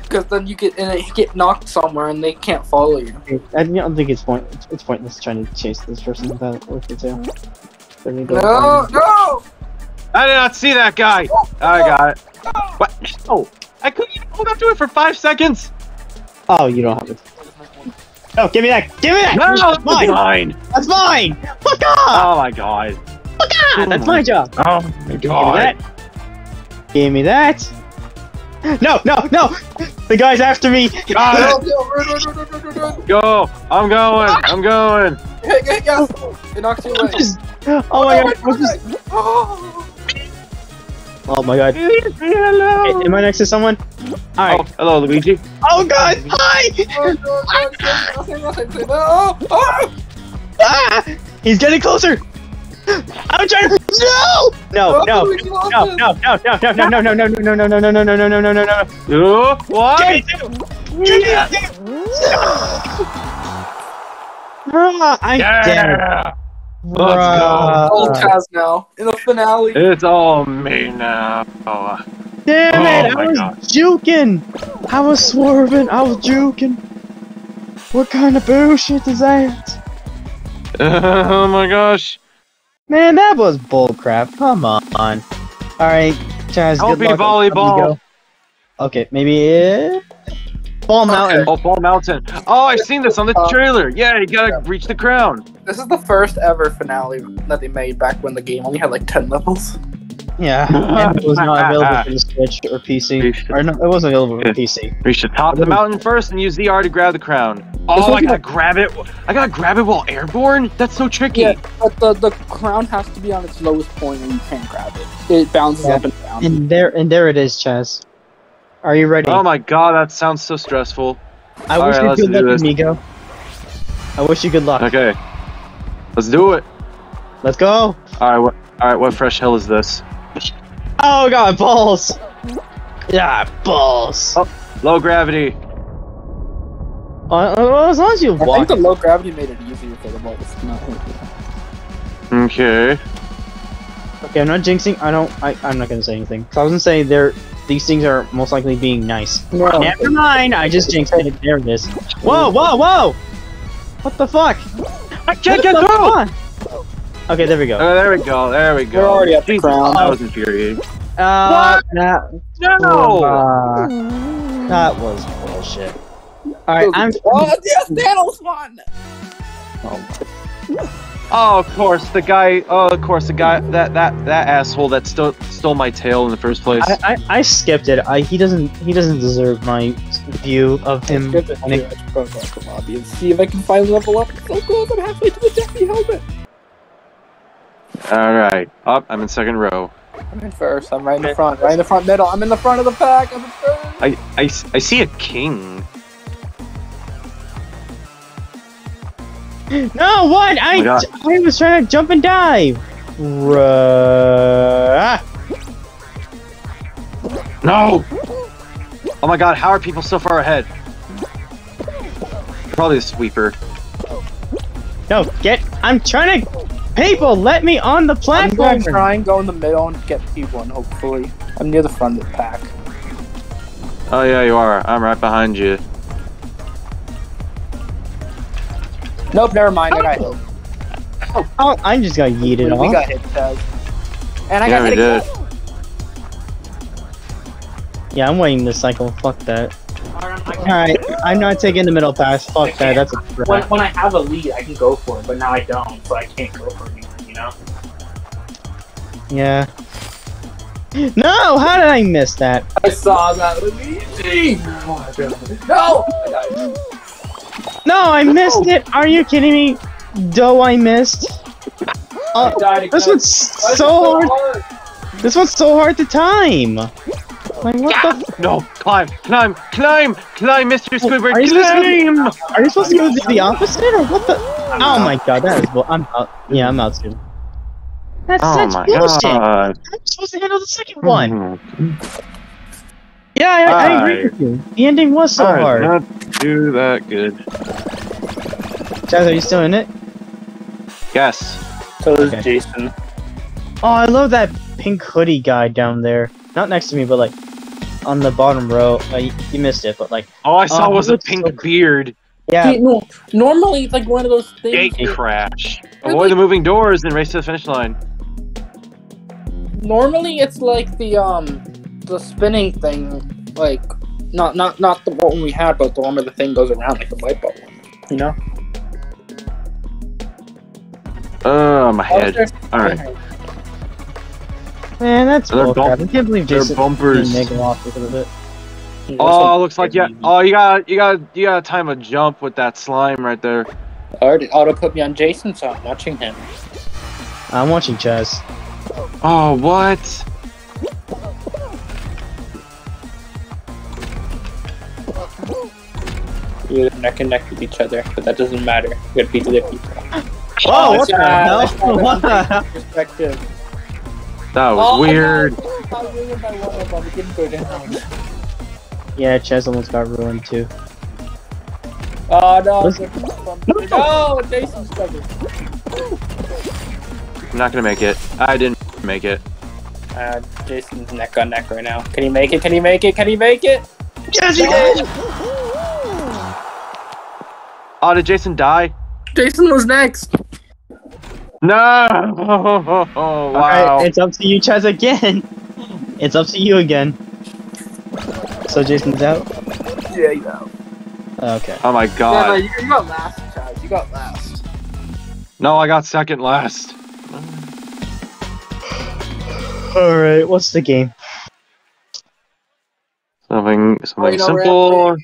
Because then you get and you get knocked somewhere and they can't follow you. I don't think it's point. It's, it's pointless trying to chase this person with that with the tail. Let me go No, find- no! I did not see that guy. I got it. What? Oh, I couldn't even hold on to it for five seconds. Oh, you don't have it. No, give me that. Give me that. No, That's that's mine. mine. That's mine. Fuck off. Oh my god. Fuck off. That's my job. Oh my Give me god. that. Give me that. No, no, no. The guy's after me. Got it. No, no, run, run, run, run, run, run. Go. I'm going. I'm going. Hey, hey, yes! It knocks you I'm away. just. Oh my god. I'm just. Oh. Oh my god. Leave me alone. Okay, am I next to someone? Alright. Oh, hello, Luigi. Oh, god! Hi! Oh, oh! Ah! He's getting closer! I'm trying to. No! No, no, Luigi lost no, him. no, no, no, no, no, no, no, no, no, no, no, no, no, no, no, no, no, no, no. Oh, what? Give me two! Give me two! Ah, I'm dead. Yeah. Let's Old Bruh. Taz now in the finale. It's all me now. Oh, Damn it! Oh I my was God. juking! I was swerving, I was juking. What kind of bullshit is that? oh my gosh. Man, that was bullcrap. Come on. Alright, Chaz, Don't good be luck. volleyball. Okay, maybe uh, Fall Mountain. Oh, Fall Mountain. Oh, I've seen this on the Uh, trailer. Yeah, you gotta reach the crown. This is the first ever finale that they made back when the game only had like 10 levels. Yeah, and it was not available for the Switch or PC. Or no, it wasn't available for PC. Reach the top of the mountain first and use the R to grab the crown. Oh, I gotta like- grab it. I gotta grab it while airborne? That's so tricky. Yeah, but the, the crown has to be on its lowest point and you can't grab it. It bounces Yeah. up and down. And there, and there it is, Chaz. Are you ready? Oh my god, that sounds so stressful. I wish alright, you good luck, this. amigo. I wish you good luck. Okay. Let's do it. Let's go. Alright, what alright, what fresh hell is this? Oh god, balls. Yeah, balls. Oh. Low gravity. Uh, uh, as long as you I think the low gravity made it easier for the balls to not. Okay. Okay, I'm not jinxing. I don't. I, I'm not gonna say anything. 'Cause I was gonna say they're. These things are most likely being nice. No. Never mind. I just jinxed it. There it is. Whoa, whoa, whoa! What the fuck? I can't What get through! Fuck? Okay, there we go. Oh, there we go, there we go. We're already at the crown. That was infuriating. Uh, that, No! uh, that was bullshit. Alright, I'm. Oh, yes, Thanos won! Oh, oh, of course, the guy. Oh, of course, the guy. That that that asshole that stole stole my tail in the first place. I, I, I skipped it. I he doesn't he doesn't deserve my view of him. Let's get this winning. go back to lobby and see if I can finally level up. So close, I'm halfway to the Jeffy helmet. All right. Up. I'm in second row. I'm in first. I'm right in the front. Right in the front middle. I'm in the front of the pack. I'm in first. I I, s- I see a king. No, what? I my I was trying to jump and dive. Ruh. No. Oh my God! How are people so far ahead? Probably the sweeper. No, get. I'm trying to. People, let me on the platform! I'm platform. going to try and go in the middle and get P1, hopefully. I'm near the front of the pack. Oh yeah, you are. I'm right behind you. Nope, never mind. I got oh. hit. Oh, I'm just got yeeted We, we off. got hit, Taz. And I Yeah, got we hit did. again. Yeah, I'm waiting this cycle. Fuck that. Alright, I'm not taking the middle pass. Fuck that. That's a when, when I have a lead, I can go for it, but now I don't, so I can't go for it, you know? Yeah. No, how did I miss that? I saw that. Luigi! No! I. No, I missed it. Are you kidding me? Doe, I missed. I Oh, this one's Why is it so hard. This one's so hard to time. Like what the? No, climb, climb, climb, climb, Mr. Squidward, Are you supposed to- climb! Are you supposed to go the opposite or what the? Oh my god, that is bull. I'm out. Yeah, I'm out soon. That's Oh such my bullshit. god. I'm supposed to handle the second one. Mhm. Yeah, I, I agree with you. The ending was so Alright, hard. Not do that good. Chaz, are you still in it? Yes. So is Okay. Jason. Oh, I love that pink hoodie guy down there. Not next to me, but like on the bottom row. Uh, you, you missed it, but like All I saw Oh, was a pink so- beard. yeah. See, no, normally it's like one of those things. Gate crash. Avoid the moving doors and race to the finish line. Normally it's like the um the spinning thing, like not not not the one we had, but the one where the thing goes around like the light bulb one. You know? Oh, my head. Alright. Man, that's bull bump- I can't believe Jason bumpers. didn't off because of. Oh, looks like yeah. Oh, you got you got you got to time a jump with that slime right there. Already auto put me on Jason, so I'm watching him. I'm watching Chaz. Oh, what? We're neck and neck with each other, but that doesn't matter. We're gonna beat the people. Oh, what, the hell? what the hell? Perspective. That was Oh, weird. No, I ruined my water bomb. It didn't go down. Yeah, Ches almost got ruined too. Oh no! Listen. No, Jason's covered. I'm not gonna make it. I didn't make it. Uh, Jason's neck on neck right now. Can he make it? Can he make it? Can he make it? Yes, you did! Oh, did Jason die? Jason was next. No! wow. Alright, it's up to you, Chaz, again. It's up to you again. So Jason's out? Yeah, you know. Okay. Oh my Yeah, no, god. you, you got last, Chaz. You got last. No, I got second last. Alright, what's the game? Something something Wait, no, simple. we're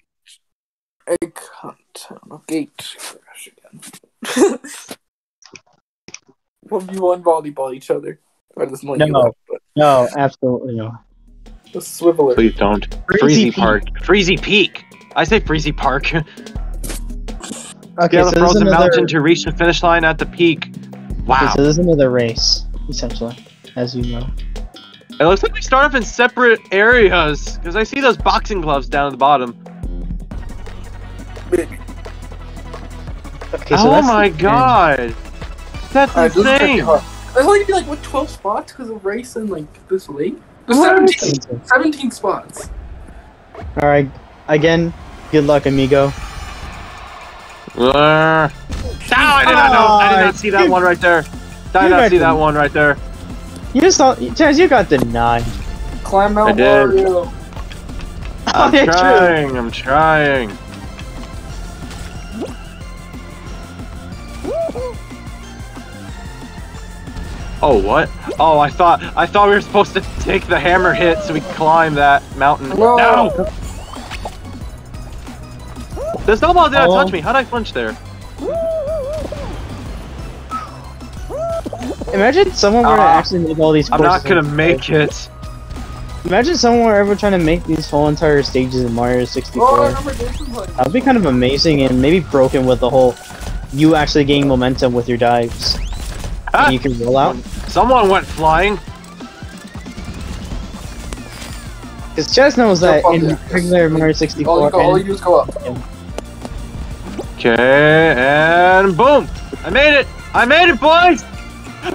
A cunt on a gate crash again. One v one volleyball each other. Or this one No. you left, but No, absolutely no. the swiveler. Please don't. Freezy Freezy Peak. Park. Freezy Peak. I say Freezy Park. Okay, yeah, so the there's frozen another. mountain to reach the finish line at the peak. Okay, Wow. so there's another race, essentially, as you know. It looks like we start off in separate areas because I see those boxing gloves down at the bottom. Okay, oh my god! end. God. That's Alright, this is pretty insane. hard. There's only be like what twelve spots because of racing like this late. There's What? 17, 17 spots. All right, again, good luck, amigo. Uh, no, I did not know. I did not see that one right there. I Did not see that one right there. You saw, Chaz, you got denied. Climb Mount I did. Wario. I'm trying. I'm trying. Oh what? Oh, I thought I thought we were supposed to take the hammer hit so we could climb that mountain. No. The snowball did not Oh. touch me. How'd I flinch there? Imagine someone were to Ah, actually make all these. I'm not gonna in- make it. Imagine someone were ever trying to make these whole entire stages in Mario Oh, I 64. remember Jason playing. That'd be kind of amazing and maybe broken with the whole you actually gaining momentum with your dives. Ah, And you can roll out. someone went flying. Because Chaz knows that in there. regular Mario All 64. you, go, all you do is go up. Okay, and boom! I made it! I made it, boys!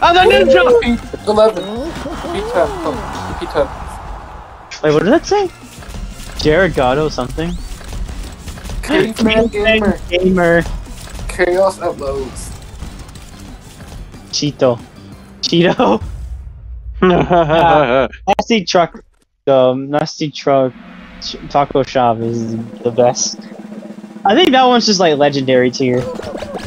I'm the ninja! P- Eleven. P10. Oh, P10. Wait, what did that say? Jared Gatto something? Caveman gamer. Gamer. Chaos at Lowe's. Cheeto. Cheeto. Nasty truck. The nasty truck ch- taco shop is the best. I think that one's just like legendary tier.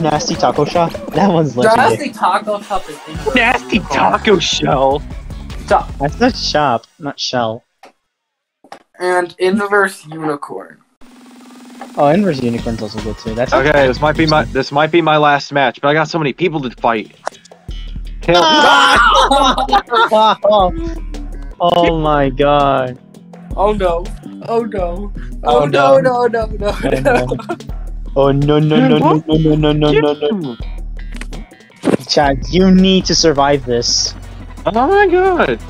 Nasty taco shop. That one's legendary. Nasty taco cup is in Nasty taco shell. That's not shop, not shell. And inverse unicorn. Oh, inverse unicorn's also good too. That's Okay, this might be my this might be my last match, but I got so many people to fight. Tail- oh, oh my god. Oh no. Oh no. Oh, Oh, no, no, no, no, oh no. Oh no no no no no no no no no no. Chad, you need to survive this. Oh my god.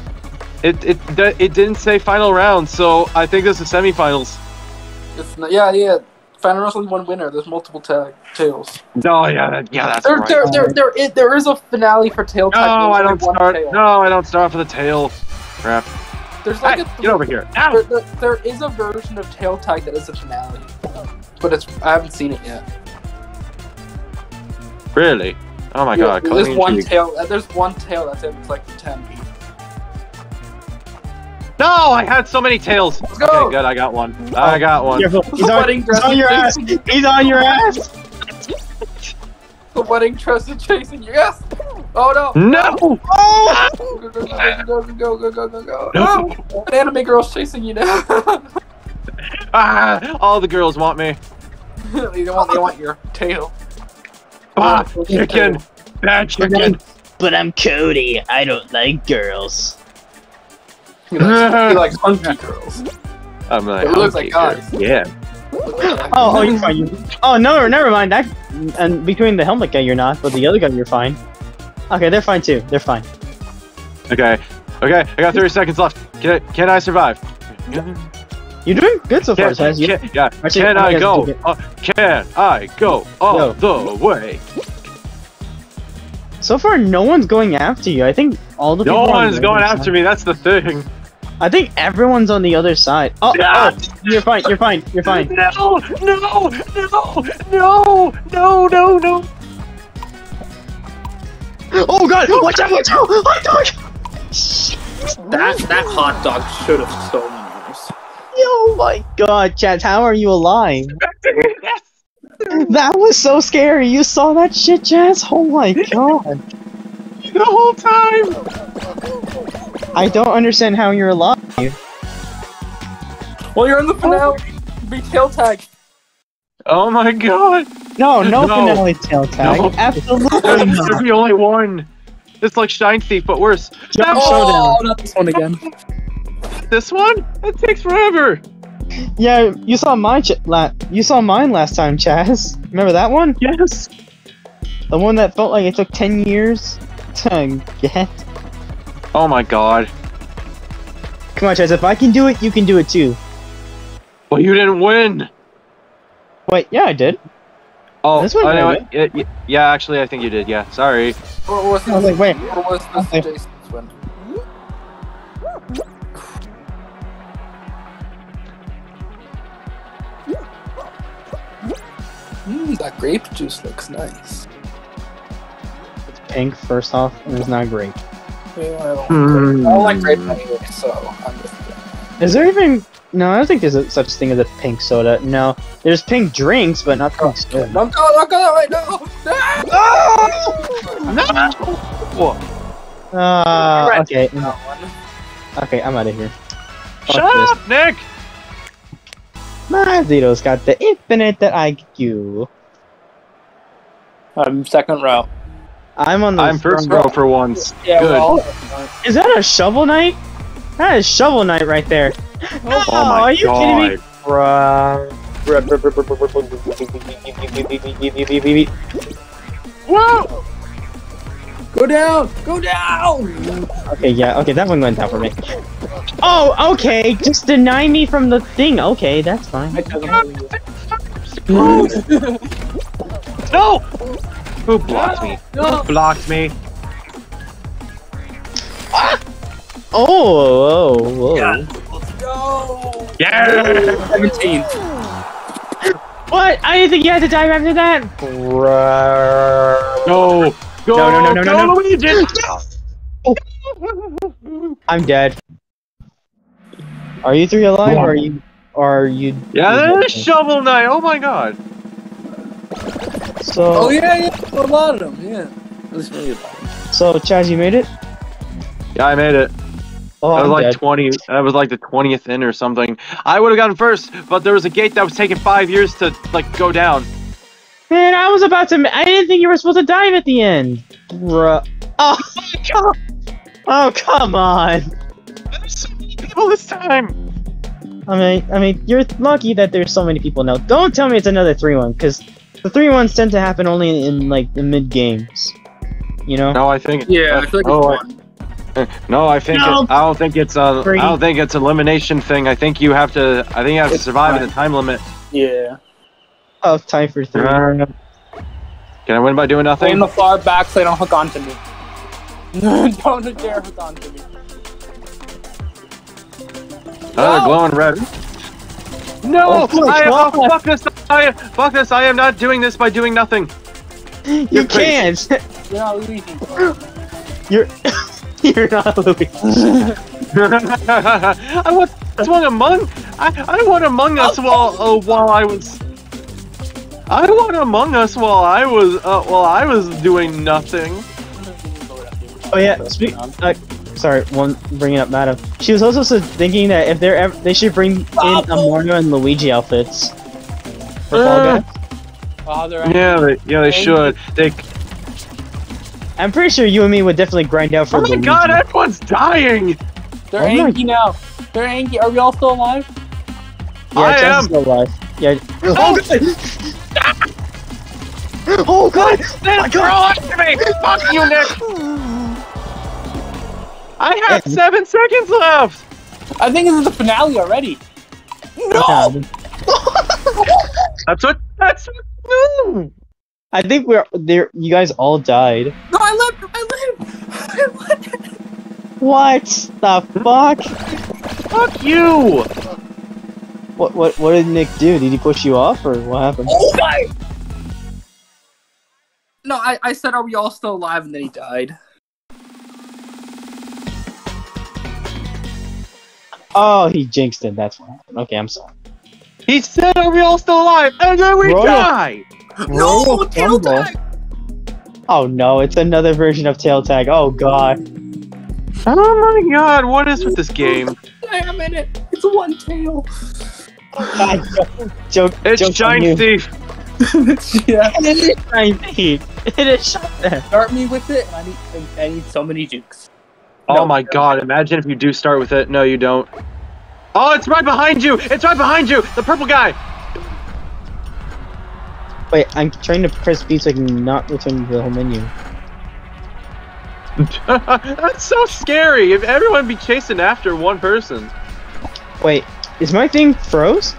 It it it didn't say final round, so I think this is semifinals. It's not, yeah, yeah. Round's only one winner. There's multiple ta- tails. Oh yeah, that, yeah, that's There, right. there, there, there, is, there is a finale for tail No, I don't start. tail. No, I don't start for the tail. Crap. There's like Hey, a get over here. There, there, there is a version of tail tag that is a finale, but it's I haven't seen it yet. Really? Oh my god. there's one tail. uh, There's one tail that's in. It's like ten. No, I had so many tails. Let's go. Okay, good. I got one. I oh. got one. He's on, he's on your ass. He's on your ass. The wedding dress is chasing you. Yes. Oh no. No. Oh. Go go go go go go go go. No. Oh, an anime girl's chasing you now. ah, all the girls want me. they don't want. They want your tail. Ah, oh, chicken. Bad chicken. But I'm Cody. I don't like girls. He likes, he likes hunky girls. I'm like, It looks like okay, guys. Yeah. Oh, oh, you're fine. You, oh, no, never mind. That and between the helmet guy, you're not, but the other guy, you're fine. Okay, they're fine too. They're fine. Okay. Okay, I got 30 seconds left. Can, can I survive? You're doing good so far, Can, Taz. You, can, yeah, Actually, can I'm I go? do it. Uh, can I go all the way? so far, no one's going after you. I think all the No people one's the going after me, that's the thing. I think everyone's on the other side. Oh, Yeah. oh, you're fine. You're fine. You're fine. No, no, no, no, no, no, no. Oh God! Watch out! Watch out! Oh, hot dog! That that hot dog should have stolen yours. Oh my God, Chad! How are you alive? That was so scary. You saw that shit, Jazz? Oh my God! the whole time. I don't understand how you're alive. Well, you're in the finale. Oh. Be tail tag. Oh my god. No, no, No. finale tail tag. No. Absolutely There's not. the only one. It's like Shine Thief, but worse. Jump Oh, showdown. not this one again. This one? It takes forever. Yeah, you saw my ch- la- You saw mine last time, Chaz. Remember that one? Yes. The one that felt like it took ten years to get. Oh my god. Come on, Chaz. If I can do it, you can do it too. Well, you didn't win. Wait, yeah, I did. Oh, This one oh, I know I it. Yeah, yeah, yeah, actually, I think you did. Yeah, sorry. Or was I was like, wait. Or was this Okay. Jason's win? Mmm, that grape juice looks nice. It's pink first off, and it's not great. Yeah, I don't, Hmm. I don't like grape anyway, so I'm just. Is there even? No, I don't think there's a, such thing as a pink soda. No, there's pink drinks, but not pink soda. Don't go, don't go right now! Whoa. Uh, Right. okay, That one. okay, I'm out of here. Shut Fuck this. up, Nick. My Zito's got the infinite that IQ. I'm second row. I'm on the. I'm first row for once. Yeah, Good. well. Is that a shovel knight? That is shovel knight right there. Oh no, Oh my are you kidding me? god. Bruh. Whoa! Go down! Go down! Okay, yeah, okay, that one went down for me. Oh, okay, just deny me from the thing. Okay, that's fine. No! Who blocked me? No. Who blocked me? Ah! Oh, whoa, whoa. Yeah. Let's go! Yeah! 17. What? I didn't think you had to dive after that. Bruh. No! Go! No, no, no, no, go, no, no. Luigi! I'm dead. Are you three alive, or are you, are you? Yeah, that is a Shovel Knight! Oh my god! So, Oh, yeah, yeah. A lot of them, yeah. At least maybe a lot. so Chaz, you made it. Yeah, I made it. Oh, I was I'm like dead. 20. I was like the 20th in or something. I would have gotten first, but there was a gate that was taking five years to like go down. Man, I was about to. I didn't think you were supposed to dive at the end. Bruh. Oh, come. Oh, come on. There's so many people this time. I mean, I mean, you're lucky that there's so many people now. Don't tell me it's another three one, because the three ones tend to happen only in like the mid games. You know? No, I think. Yeah, I feel like oh, it's one. I, no, I think. No. It, I don't think it's a. Three. I don't think it's elimination thing. I think you have to. I think you have to It's survive in the time limit. Yeah. Oh, time for three. Uh, Can I win by doing Stay in the far back so they don't hook onto me. don't dare hook onto me. Another No! glowing red. No! Oh my I, oh, fuck this! I, fuck this! I am not doing this by doing nothing. you You're can't. You're not Luigi. You're you're not Louis. I want I want Among I, I want Among Us while uh, while I was I want Among Us while I was uh, while I was doing nothing. Oh yeah. Speak. Uh, sorry, one bringing up Madam. She was also thinking that if they're ever, they should bring in a Mario and Luigi outfits. For Fall Uh. Guys. Oh, Yeah, they, yeah, they should. They. I'm pretty sure you and me would definitely grind out for Oh my Luigi. God! Everyone's dying. they're Oh angry now. They're angry. Are we all still alive? Yeah, I Chaz am. still alive. Yeah. Oh, Oh god! Then throw after me! Fuck you, Nick! I have seven seconds left! I think this is the finale already. No! That's what. That's what. No! I think we're there. You guys all died. No, I live. I live. I live. What the fuck? Fuck you! What what what did Nick do? Did he push you off or what happened? Oh my! No, I, I said, are we all still alive? And then he died. Oh, he jinxed it. That's what happened. Okay, I'm sorry. He said, "Are we all still alive?" And then we Royal- die. No, tail tag. Oh no, it's another version of tail tag. Oh god. Oh my god! What is with this game? Damn it! It's one tail. God, joke. It's joke Giant. Thief. yeah. It is Giant Thief. It is shot there. Start me with it. I need, I need so many jukes. Oh No. my god! Imagine if you do start with it. No, you don't. Oh, it's right behind you! It's right behind you! The purple guy! Wait, I'm trying to press B so I can not return to the whole menu. That's so scary! If everyone be chasing after one person. Wait, is my thing froze?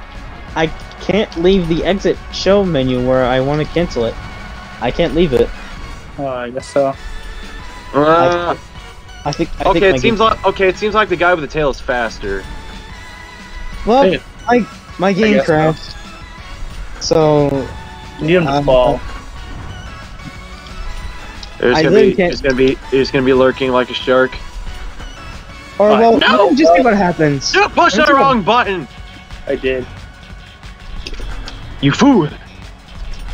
I can't leave the exit show menu where I want to cancel it. I can't leave it. Oh, I guess so. Uh, I think. I think okay, my it seems like okay. It seems like the guy with the tail is faster. Well, Yeah. my my game guess so. crashed. So You need him to Um, fall. There's I gonna be. can't- It's gonna be. It's gonna be lurking like a shark. or Fine. well, No! just see what happens. You pushed the do it. wrong button. I did. You fool!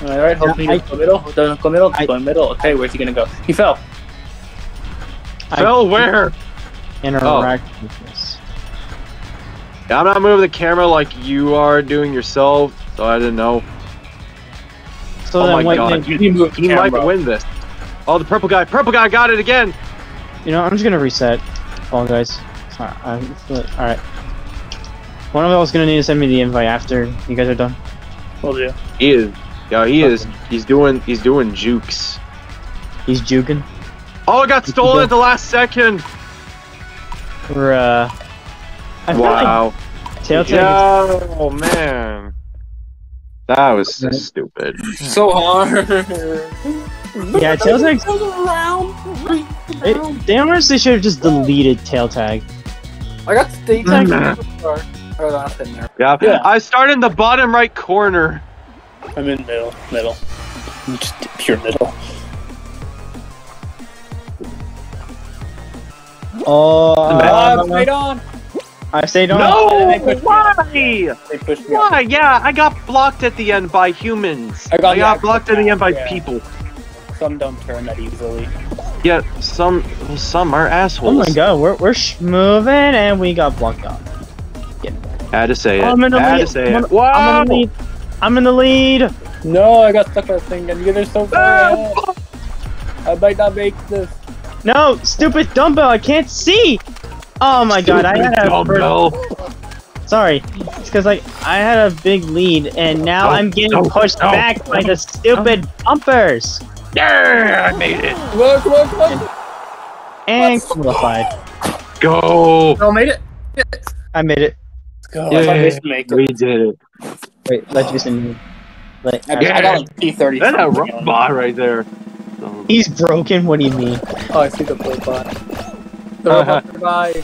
All right, hopefully I- he doesn't go middle. Doesn't go middle. I- go middle. Okay, where's he gonna go? He fell. I- Fell where? Interact with this. Yeah, I'm not moving the camera like you are doing yourself, so I didn't know. So Oh then, my wait, God. Nick, You need to move the He might win this. Oh, the purple guy! Purple guy got it again! you know, I'm just gonna reset. Fall guys. Alright, One of us is gonna need to send me the invite after you guys are done. Will do. He is. Yeah, he is. He's doing. He's doing jukes. He's juking. Oh, it got stolen at the last second. We're uh. I feel like Wow. Telltale. Yeah. Oh man. That was so stupid. So hard. Yeah, Tailtag's- Goes around. It, they should have just deleted tail tag. I got state tag. Mm. Or, or in there. Yeah. Yeah. I started in the bottom right corner. I'm in middle. Middle. Just pure middle. Oh, Uh, Uh, right on. I stayed on. No. they Why? They pushed me up. Why? Yeah, I got blocked at the end by humans. I got the got blocked at the end by yeah. people. Some don't turn that easily. Yeah, some well, some are assholes. Oh assholes. my god, we're we're sh- moving and we got blocked off. Had to say it. I'm in the Had lead. to say I'm it. in- Wow. I'm in the lead. I'm in the lead. No, I got stuck on a thing, and you guys are so far Ah. I might not make this. No, stupid dumbbell. I can't see. Oh my god, I had a dumbbell. sorry. It's because like I had a big lead and now No, I'm getting no, pushed no, back by the stupid bumpers Yeah, I made it. Come on, come on, come on. and Let's- qualified. Go. No, made it. I made it. Let's go. I thought make We it. did it. Wait, let's Jason. Like, I, I got like P30. That's a something. robot right there. He's broken. What do you mean? Oh, I see the robot. The robot survived.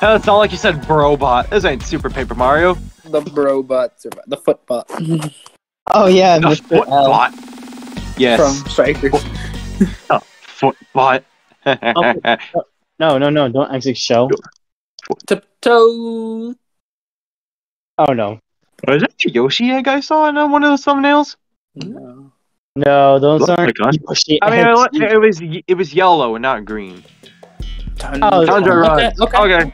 Hell, it's not like you said brobot. This ain't Super Paper Mario. The robot survived. The footbot Oh yeah, The Mr. L. footbot. Yes. from Strikers. Footbot. No, no, no! Don't exit show. Tiptoe. Oh no, Was that the Yoshi egg I saw in uh, one of the thumbnails? No. No, those Looked aren't. like Yoshi I mean, eggs. it, it was it was yellow and not green. Oh, Tundra Run. Okay, okay. Okay.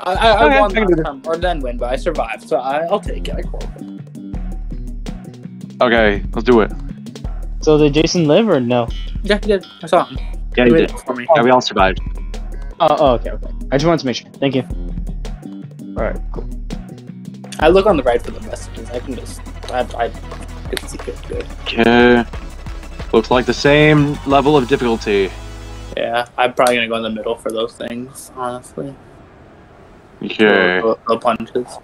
I, I, I Okay, won I can do time, or then win, but I survived, so I, I'll take it. I quote. Okay, let's do it. So did Jason live or no? Yeah, he did. I saw him. Yeah, He you did did. for me. Yeah, we all survived. Oh, oh, okay, okay. I just wanted to make sure. Thank you. All right, cool. I look on the right for the messages. I can just. I, I can see it good. Okay. Looks like the same level of difficulty. Yeah, I'm probably gonna go in the middle for those things, honestly. Okay. The, the punches.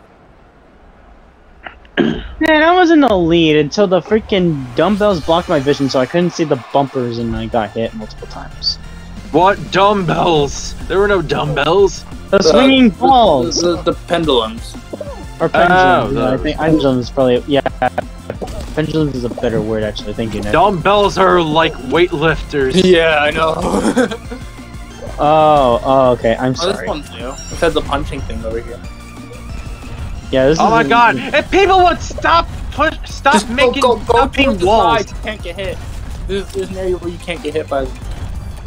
Man, I was in the lead until the freaking dumbbells blocked my vision, so I couldn't see the bumpers, and I got hit multiple times. What dumbbells? There were no dumbbells. The swinging uh, balls The, the, the pendulums. Or pendulums. Oh, I think pendulums is probably yeah. Pendulums is a better word, actually. Thank you, Nick. Dumbbells are like weightlifters. Yeah, I know. Oh, oh, okay. I'm oh, this sorry. one's new. It says the punching thing over here. Yeah, this Oh is my god! If people would stop push, stop Just making go, go, go stop being the walls. sides. You can't get hit. There's, there's an area where you can't get hit by.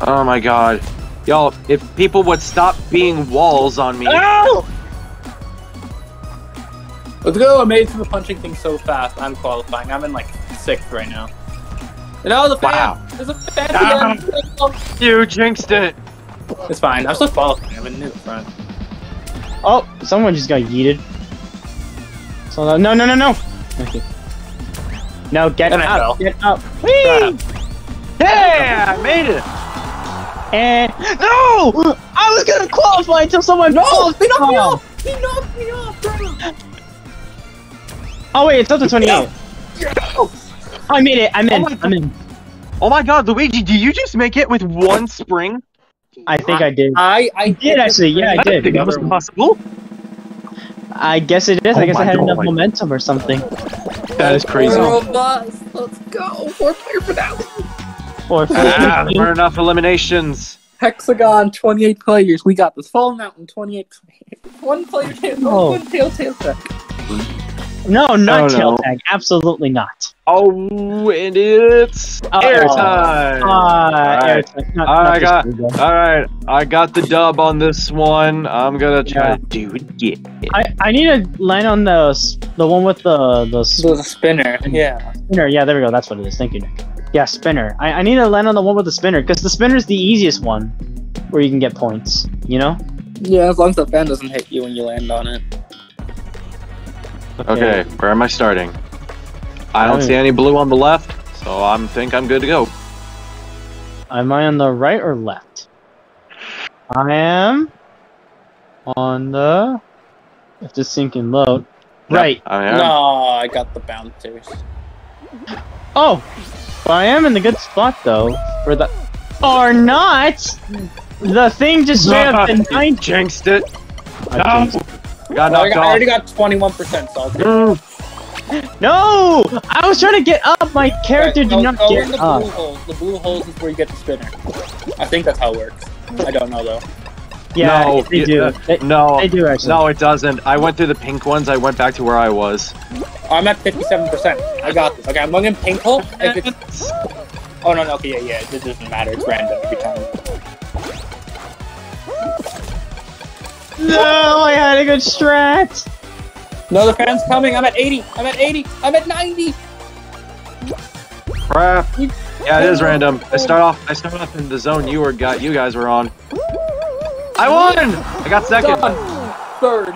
Oh my god. Y'all, if people would stop being walls on me. Oh! Let's go! I made it to the punching thing so fast. I'm qualifying. I'm in like sixth right now. And oh, the fan! Wow. There's a fan Ah. again! You jinxed it. It's fine. I'm still qualifying. I'm in near the front. Oh, someone just got yeeted. So no, no, no, no. Okay. No, get And I up, get up. Whee! Yeah, I made it. And no, I was gonna qualify until someone. No! He knocked me off! He knocked me off! Bro. Oh wait, it's up to 28. I made it. I'm in. Oh my I'm in. Oh my god, Luigi, did you just make it with one spring? I think I did. I I did actually, yeah, I I didn't think that was possible. I guess it is. Oh I guess I my had enough God. momentum or something. That is crazy. Four of us. Let's go! Four player finale! Or Ah, there were enough eliminations. Hex-A-Gone, 28 players. We got this. Fall Mountain, 28 players. One player tail, Oh. one tail tail tag. No, not Oh, tail no. tag. Absolutely not. Oh, and it's Oh. airtime. Ah, Alright. air tag, not- Alright, not I this got- All right, I got the dub on this one. I'm gonna try Yeah. to do it again. I, I need to land on the the one with the the the spinner, yeah. spinner. Yeah, there we go. That's what it is. Thank you, Nick. Yeah, spinner. I, I need to land on the one with the spinner because the spinner is the easiest one where you can get points. You know? Yeah, as long as the fan doesn't hit you when you land on it. Okay, where am I starting? I don't see any blue on the left, so I'm think I'm good to go. Am I on the right or left? I am on the. If this thing can load. Right. I am. No, I got the bouncers. Oh, but I am in the good spot though. For the. Or not. The thing just straight up denied. Jinxed it. I No. Jinxed I got I, knocked got, I already got 21%, so I'll take. No! I was trying to get up. My character Right, did go- not go in get the up. blue holes. The blue holes is where you get the spinner. I think that's how it works. I don't know though. Yeah, No, they yeah, do. uh, They, No, they do actually. no, it doesn't. I went through the pink ones. I went back to where I was. I'm at 57%. I got this. Okay, I'm looking pink hole. If it's oh no no okay yeah yeah it doesn't matter. It's random every time. No, I had a good strat. No, the fan's coming. I'm at 80. I'm at 80. I'm at 90. Crap. Yeah, it is random. I start off. I start off in the zone you were got. You guys were on. I won. I got second. Done. Third.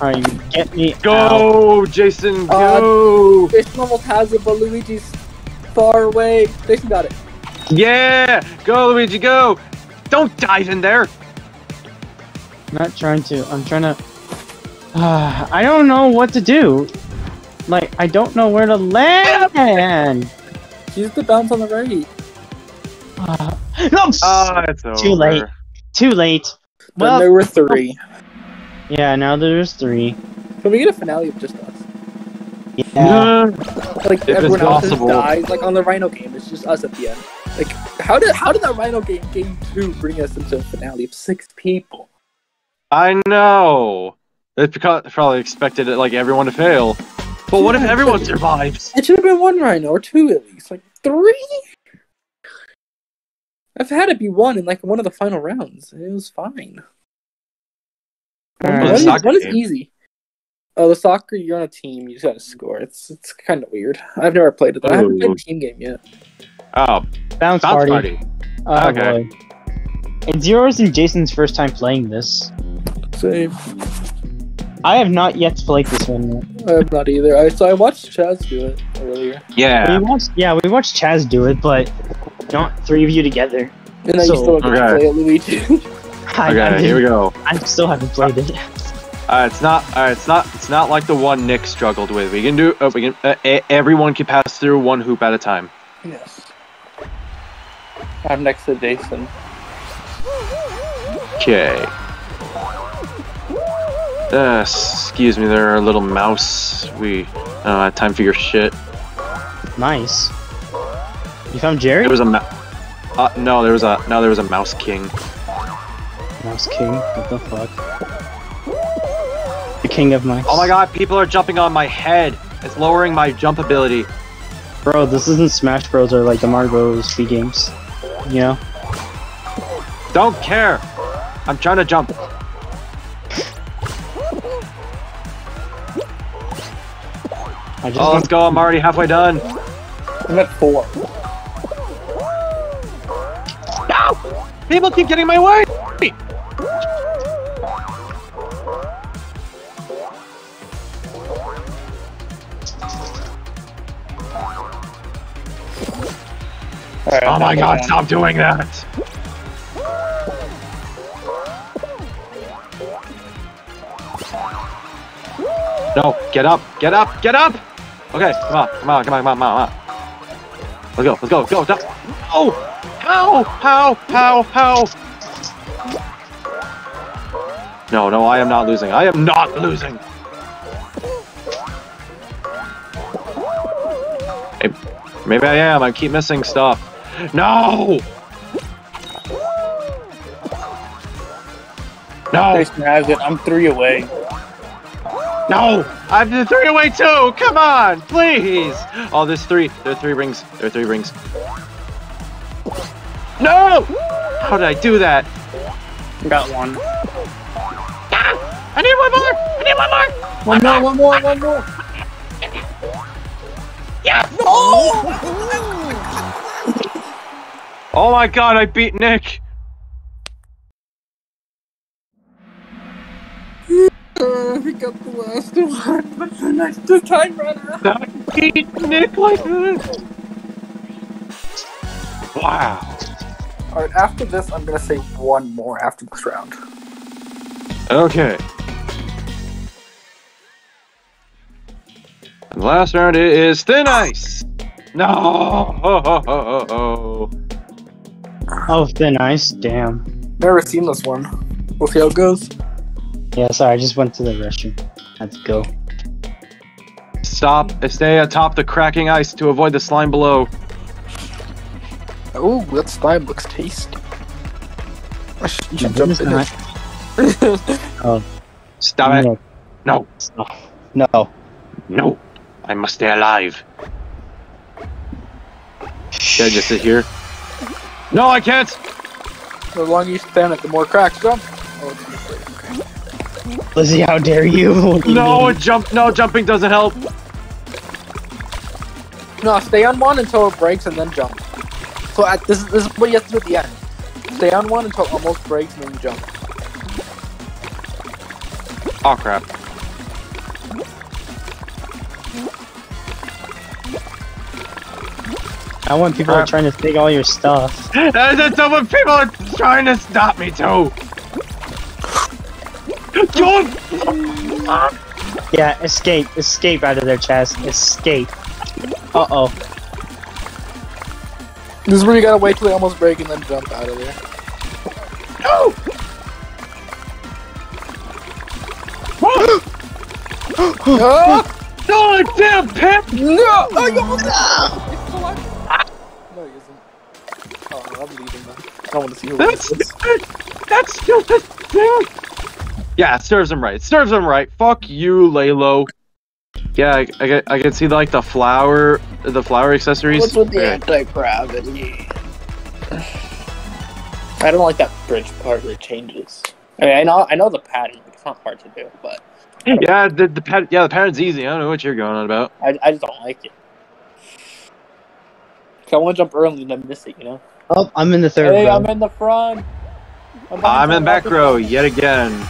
Alright, get me out. Go, Jason. Uh, Go. Jason almost has it, but Luigi's far away. Jason got it. Yeah. Go, Luigi. Go. Don't dive in there. I'm not trying to. I'm trying to. Uh, I don't know what to do. Like, I don't know where to land. Use the bounce on the right. Uh, no, Ah, it's over. Too late. too late. Then Well, there were three. yeah, now there's three. Can we get a finale of just us? Yeah. Like If everyone else has possible. died. Like on the Rhino game, it's just us at the end. Like how did how did that Rhino game game two bring us into a finale of six people? I know. It's because probably expected it, like everyone to fail. But what if everyone but- survives? It should have been one Rhino or two at least. Like three. I've had it be one in like one of the final rounds. It was fine. One, Alright. one is, one is easy. Oh, the soccer, you're on a team. You just gotta score. It's it's kind of weird. I've never played it. I haven't played a team game yet. Oh, Bounce, bounce party. party. Oh Okay. boy. And Zero's and Jason's first time playing this. Same. I have not yet played this one yet. I'm not either. I so I watched Chaz do it earlier. Yeah. We watched, yeah, we watched Chaz do it, but not three of you together. And then So- you still have to Okay. play it, Luigi. I, I, Okay, here we go. I still haven't played it. Uh, it's not. Uh, it's not. It's not like the one Nick struggled with. We can do. Uh, we can. Uh, e- everyone can pass through one hoop at a time. yes. I'm next to Jason. Okay. Uh, excuse me, there, little mouse. We uh, time for your shit. Nice. You found Jerry? There was a ma- uh, no, there was a no, there was a mouse king. Mouse King. What the fuck? The king of mice. Oh my god, people are jumping on my head. It's lowering my jump ability. Bro, this isn't Smash Bros. or like the Mario Bros. Speed games. You know? Don't care. I'm trying to jump. I just Oh, let's go. I'm already halfway done. I'm at four. No! People keep getting my way. Alright, Oh my god, stop doing that! No, get up, get up, get up! Okay, come on, come on, come on, come on, come on. Let's go, let's go, go, go! Oh! How? How? How? How? No, no, I am not losing. I am not losing! Maybe, maybe I am. I keep missing stuff. No! No! Jason has it. I'm three away. No! I'm the three away too! Come on! Please! Oh, there's three. There are three rings. There are three rings. No! How did I do that? Got one. Ah! I need one more! I need one more! One more, one more, one more. Yes! Oh, oh my god, I beat Nick! Uh, we got the last one, but then I the time ran out. I beat Nick like this! Wow. Alright, after this, I'm gonna say one more after this round. Okay. And the last round is thin ice. No. Oh, oh, oh, oh, oh. Oh, thin ice. Damn. Never seen this one. We'll see how it goes. Yeah, sorry, I just went to the restroom. Let's go. Stop. Stay atop the cracking ice to avoid the slime below. Oh, that slime looks tasty. I should, you should No, jump in not. it. Oh. Stop it. No. No. No. No. No. I must stay alive. Should I just sit here? No, I can't. The longer you stand it, the more cracks jump. Oh, Lizzie, how dare you? No, a jump. No, jumping doesn't help. No, stay on one until it breaks and then jump. So at, this, is, this is what you have to do at the end. Stay on one until it almost breaks and then jump. Oh crap. I want people Crap. trying to take all your stuff. That's what people are trying to stop me to. Don't. Yeah, escape. Escape out of their chest. Escape. Uh oh. This is where you gotta wait till they almost break and then jump out of there. No. Ah! No, damn pimp. No! Oh, you almost It's still alive. No, he isn't. Oh, I'm leaving now. I don't want to see who That's it is. stupid. That's stupid. Thing. Yeah, it serves him right. It serves him right. Fuck you, Lalo. Yeah, I, I, I can see like the flower, the flower accessories. What's with the Okay. anti-gravity? I don't like that bridge part where it changes. I mean, I know, I know the pattern. It's not hard to do, but Yeah, the the pat- yeah the pattern's easy. I don't know what you're going on about. I, I just don't like it. I want to jump early and then miss it, you know. Oh, I'm in the third Hey, row. I'm in the front. I'm in the back row yet again.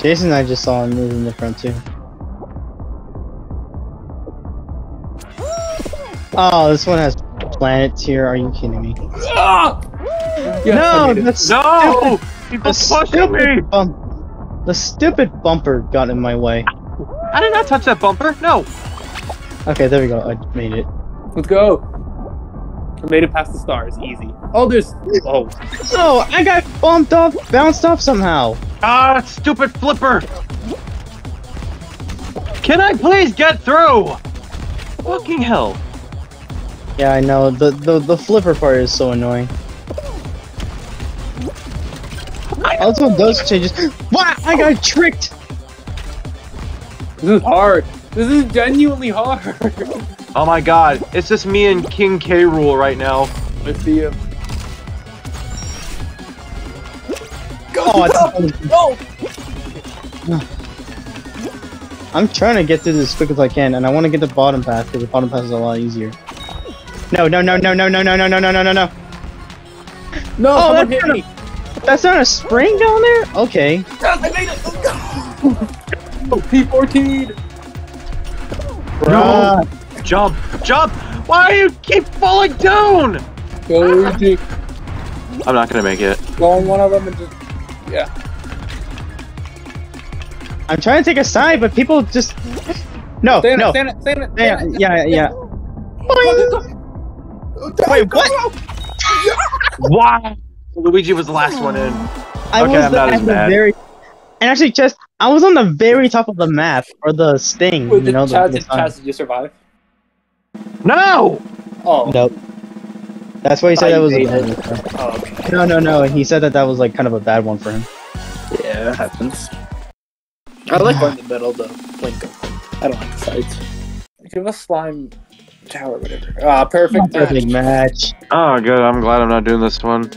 Jason, and I just saw him move in the front too. Oh, this one has planets here. Are you kidding me? Ah! Yes, no, that's No! The People pushing me! stupid bump. The stupid bumper got in my way. I did not touch that bumper. No. Okay, there we go. I made it. Let's go. I made it past the stars. Easy. Oh, there's. Oh. Oh, I got bumped off, bounced off somehow. Ah, stupid flipper! Can I please get through? Fucking hell. Yeah, I know. The the the flipper part is so annoying. Also, those changes. What? I got tricked. This is hard. This is genuinely hard. Oh my god, it's just me and King K. Rool right now. I see him. Oh, it's, No! I'm trying to get through this as quick as I can, and I want to get the bottom path because the bottom path is a lot easier. No, no, no, no, no, no, no, no, no, no, no, no, no. No, Oh, that's hit not me. That's not a spring down there? Okay. Yes, I made it. Oh, P14. Bruh. Jump! Jump! Why do you keep falling down? Go, ah. Jake. I'm not gonna make it. Go on one of them and just. Yeah. I'm trying to take a side, but people just. No, Stand no. it, stand it, stand it. Yeah, stand it. yeah, yeah. Wait, what? Why? Luigi was the last one in. I Okay, was I'm the, not as at the mad. very. And actually, just I was on the very top of the map or the sting. Wait, you know, the, Chaz, the did. Chaz, did you survive? No! Oh. Nope. That's why he said I that was a bad one. Oh, okay. No, no, no. He said that that was like kind of a bad one for him. Yeah, it happens. I like going in the middle, though. Blink. I don't like the sides. Give us slime tower, whatever. Ah, perfect. Perfect match. match. Oh, good. I'm glad I'm not doing this one.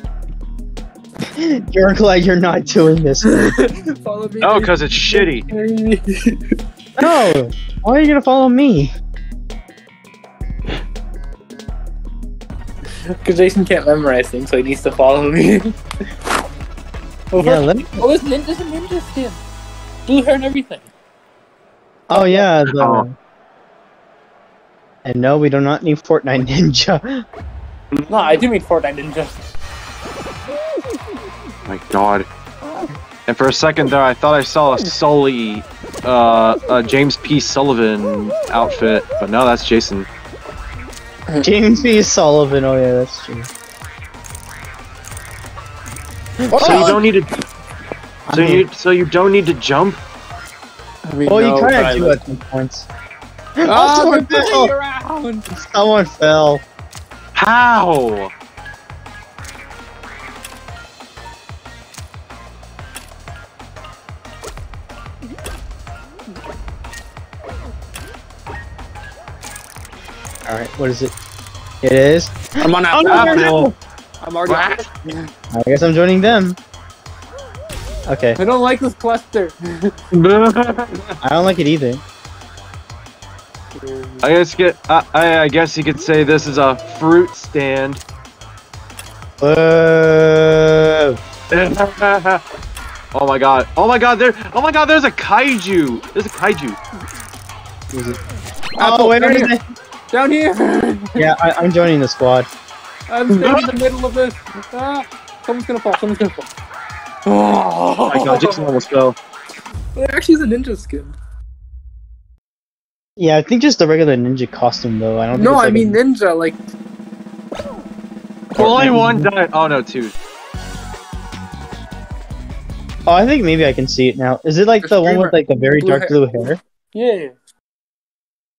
You're glad you're not doing this. Follow me. Oh, because it's shitty. no. Why are you gonna follow me? Because Jason can't memorize things, so he needs to follow me. oh, Yeah, let me. oh, this ninja's a ninja skin. Blue hair and everything. Oh yeah. The... Oh. And no, we do not need Fortnite Ninja. No, I do mean Fortnite Ninja. My god. And for a second there, I thought I saw a Sully, uh, a James P. Sullivan outfit, but no, that's Jason. James B. Sullivan. Oh yeah, that's true. So you don't need to. So you so you don't need to jump. I mean, Well, you kind of do at some points. Ah, someone fell. around. Someone fell. How? All right, what is it? It is. I'm on Oh, apple. no, no, Apple. I'm already. I guess I'm joining them. Okay, I don't like this cluster. I don't like it either. I guess get. I, I I guess you could say this is a fruit stand. Whoa! Uh. oh my god! Oh my god! There! Oh my god! There's a kaiju! There's a kaiju! Is it? Apple, Oh, wait, down where is here. it? Down here. Yeah, I, I'm joining the squad. I'm standing in the middle of this. Ah, someone's gonna fall. Someone's gonna fall. Oh, Oh my god! Jason almost fell. It actually is a ninja skin. Yeah, I think just the regular ninja costume though. I don't. Think No, it's I like mean a- ninja. Like Only one died. Oh no, two. Oh, I think maybe I can see it now. Is it like The the one with like the very Blue dark hair. blue hair? yeah.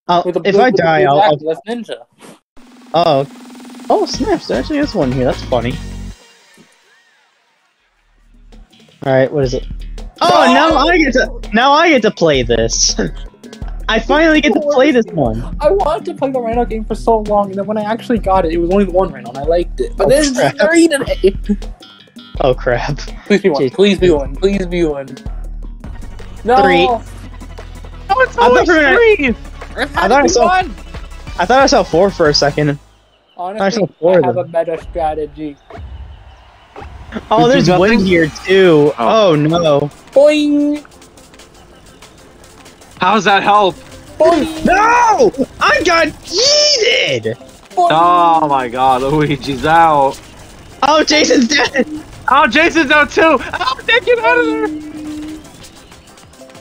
Oh, With if blue- I die, I'll, I'll. That's ninja. Oh, oh, snaps! There actually is one here. That's funny. All right, what is it? Oh, oh, now I get to now I get to play this. I finally get to play this one. I wanted to play the Rhino game for so long, and then when I actually got it, it was only the one Rhino, and I liked it. But Oh, then it's crap. three today. Oh crap! Please be one. Jeez. Please be one. Please be one. No. Three. Oh, it's always thought we were gonna- three. It I thought I saw- one. I thought I saw four for a second. Honestly, saw four I of have them. a meta strategy. Oh, there's you nothing? wind here too. Oh. Oh, no! Boing. How's that help? Oh no! I got yeeted! Oh my god, Luigi's out. Oh, Jason's dead! Oh, Jason's out too! Oh, Nick, get out of there!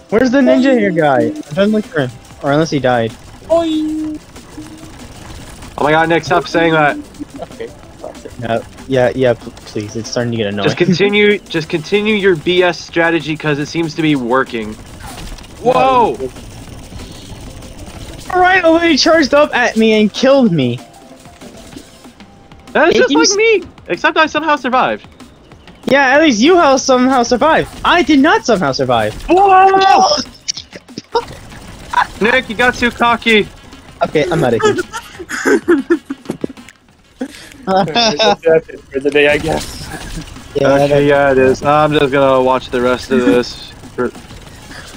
Where's the ninja here guy? I'm trying to look for him. Or unless he died. Boing. Oh my god, Nick, stop saying that. Okay. fuck it. Yeah, yeah, yeah, please. It's starting to get annoying. Just continue, just continue your BS strategy because it seems to be working. Whoa! Right away charged up at me and killed me. That is It just like me, except I somehow survived. Yeah, at least you have somehow survived. I did not somehow survive. Whoa! Nick, you got too cocky. Okay, I'm out of here. It for the day, I guess. yeah, Okay, yeah, it is. I'm just gonna watch the rest of this.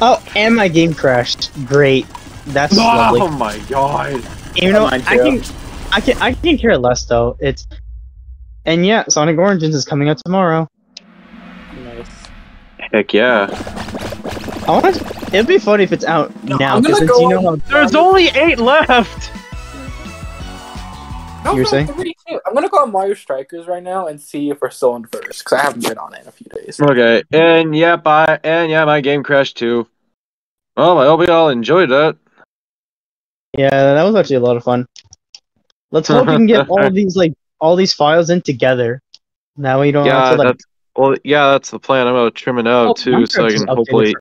Oh, and my game crashed. Great. That's Oh lovely. my god. You know, Mine I too. can, I can, I can care less though. It's, and yeah, Sonic Origins is coming out tomorrow. Nice. Heck yeah. I want. It'd be funny if it's out No, now, I'm 'cause gonna since go you know how. There's only eight left! No, You were no, saying? three. I'm gonna go on Mario Strikers right now and see if we're still in first because I haven't been on it in a few days. Okay, and yep, I and yeah, my game crashed too. Well, I hope you all enjoyed that. Yeah, that was actually a lot of fun. Let's hope we can get all of these like all these files in together. Now we don't Yeah, have to like that's well, yeah, that's the plan. I'm gonna trim it out Oh, too, so I can hopefully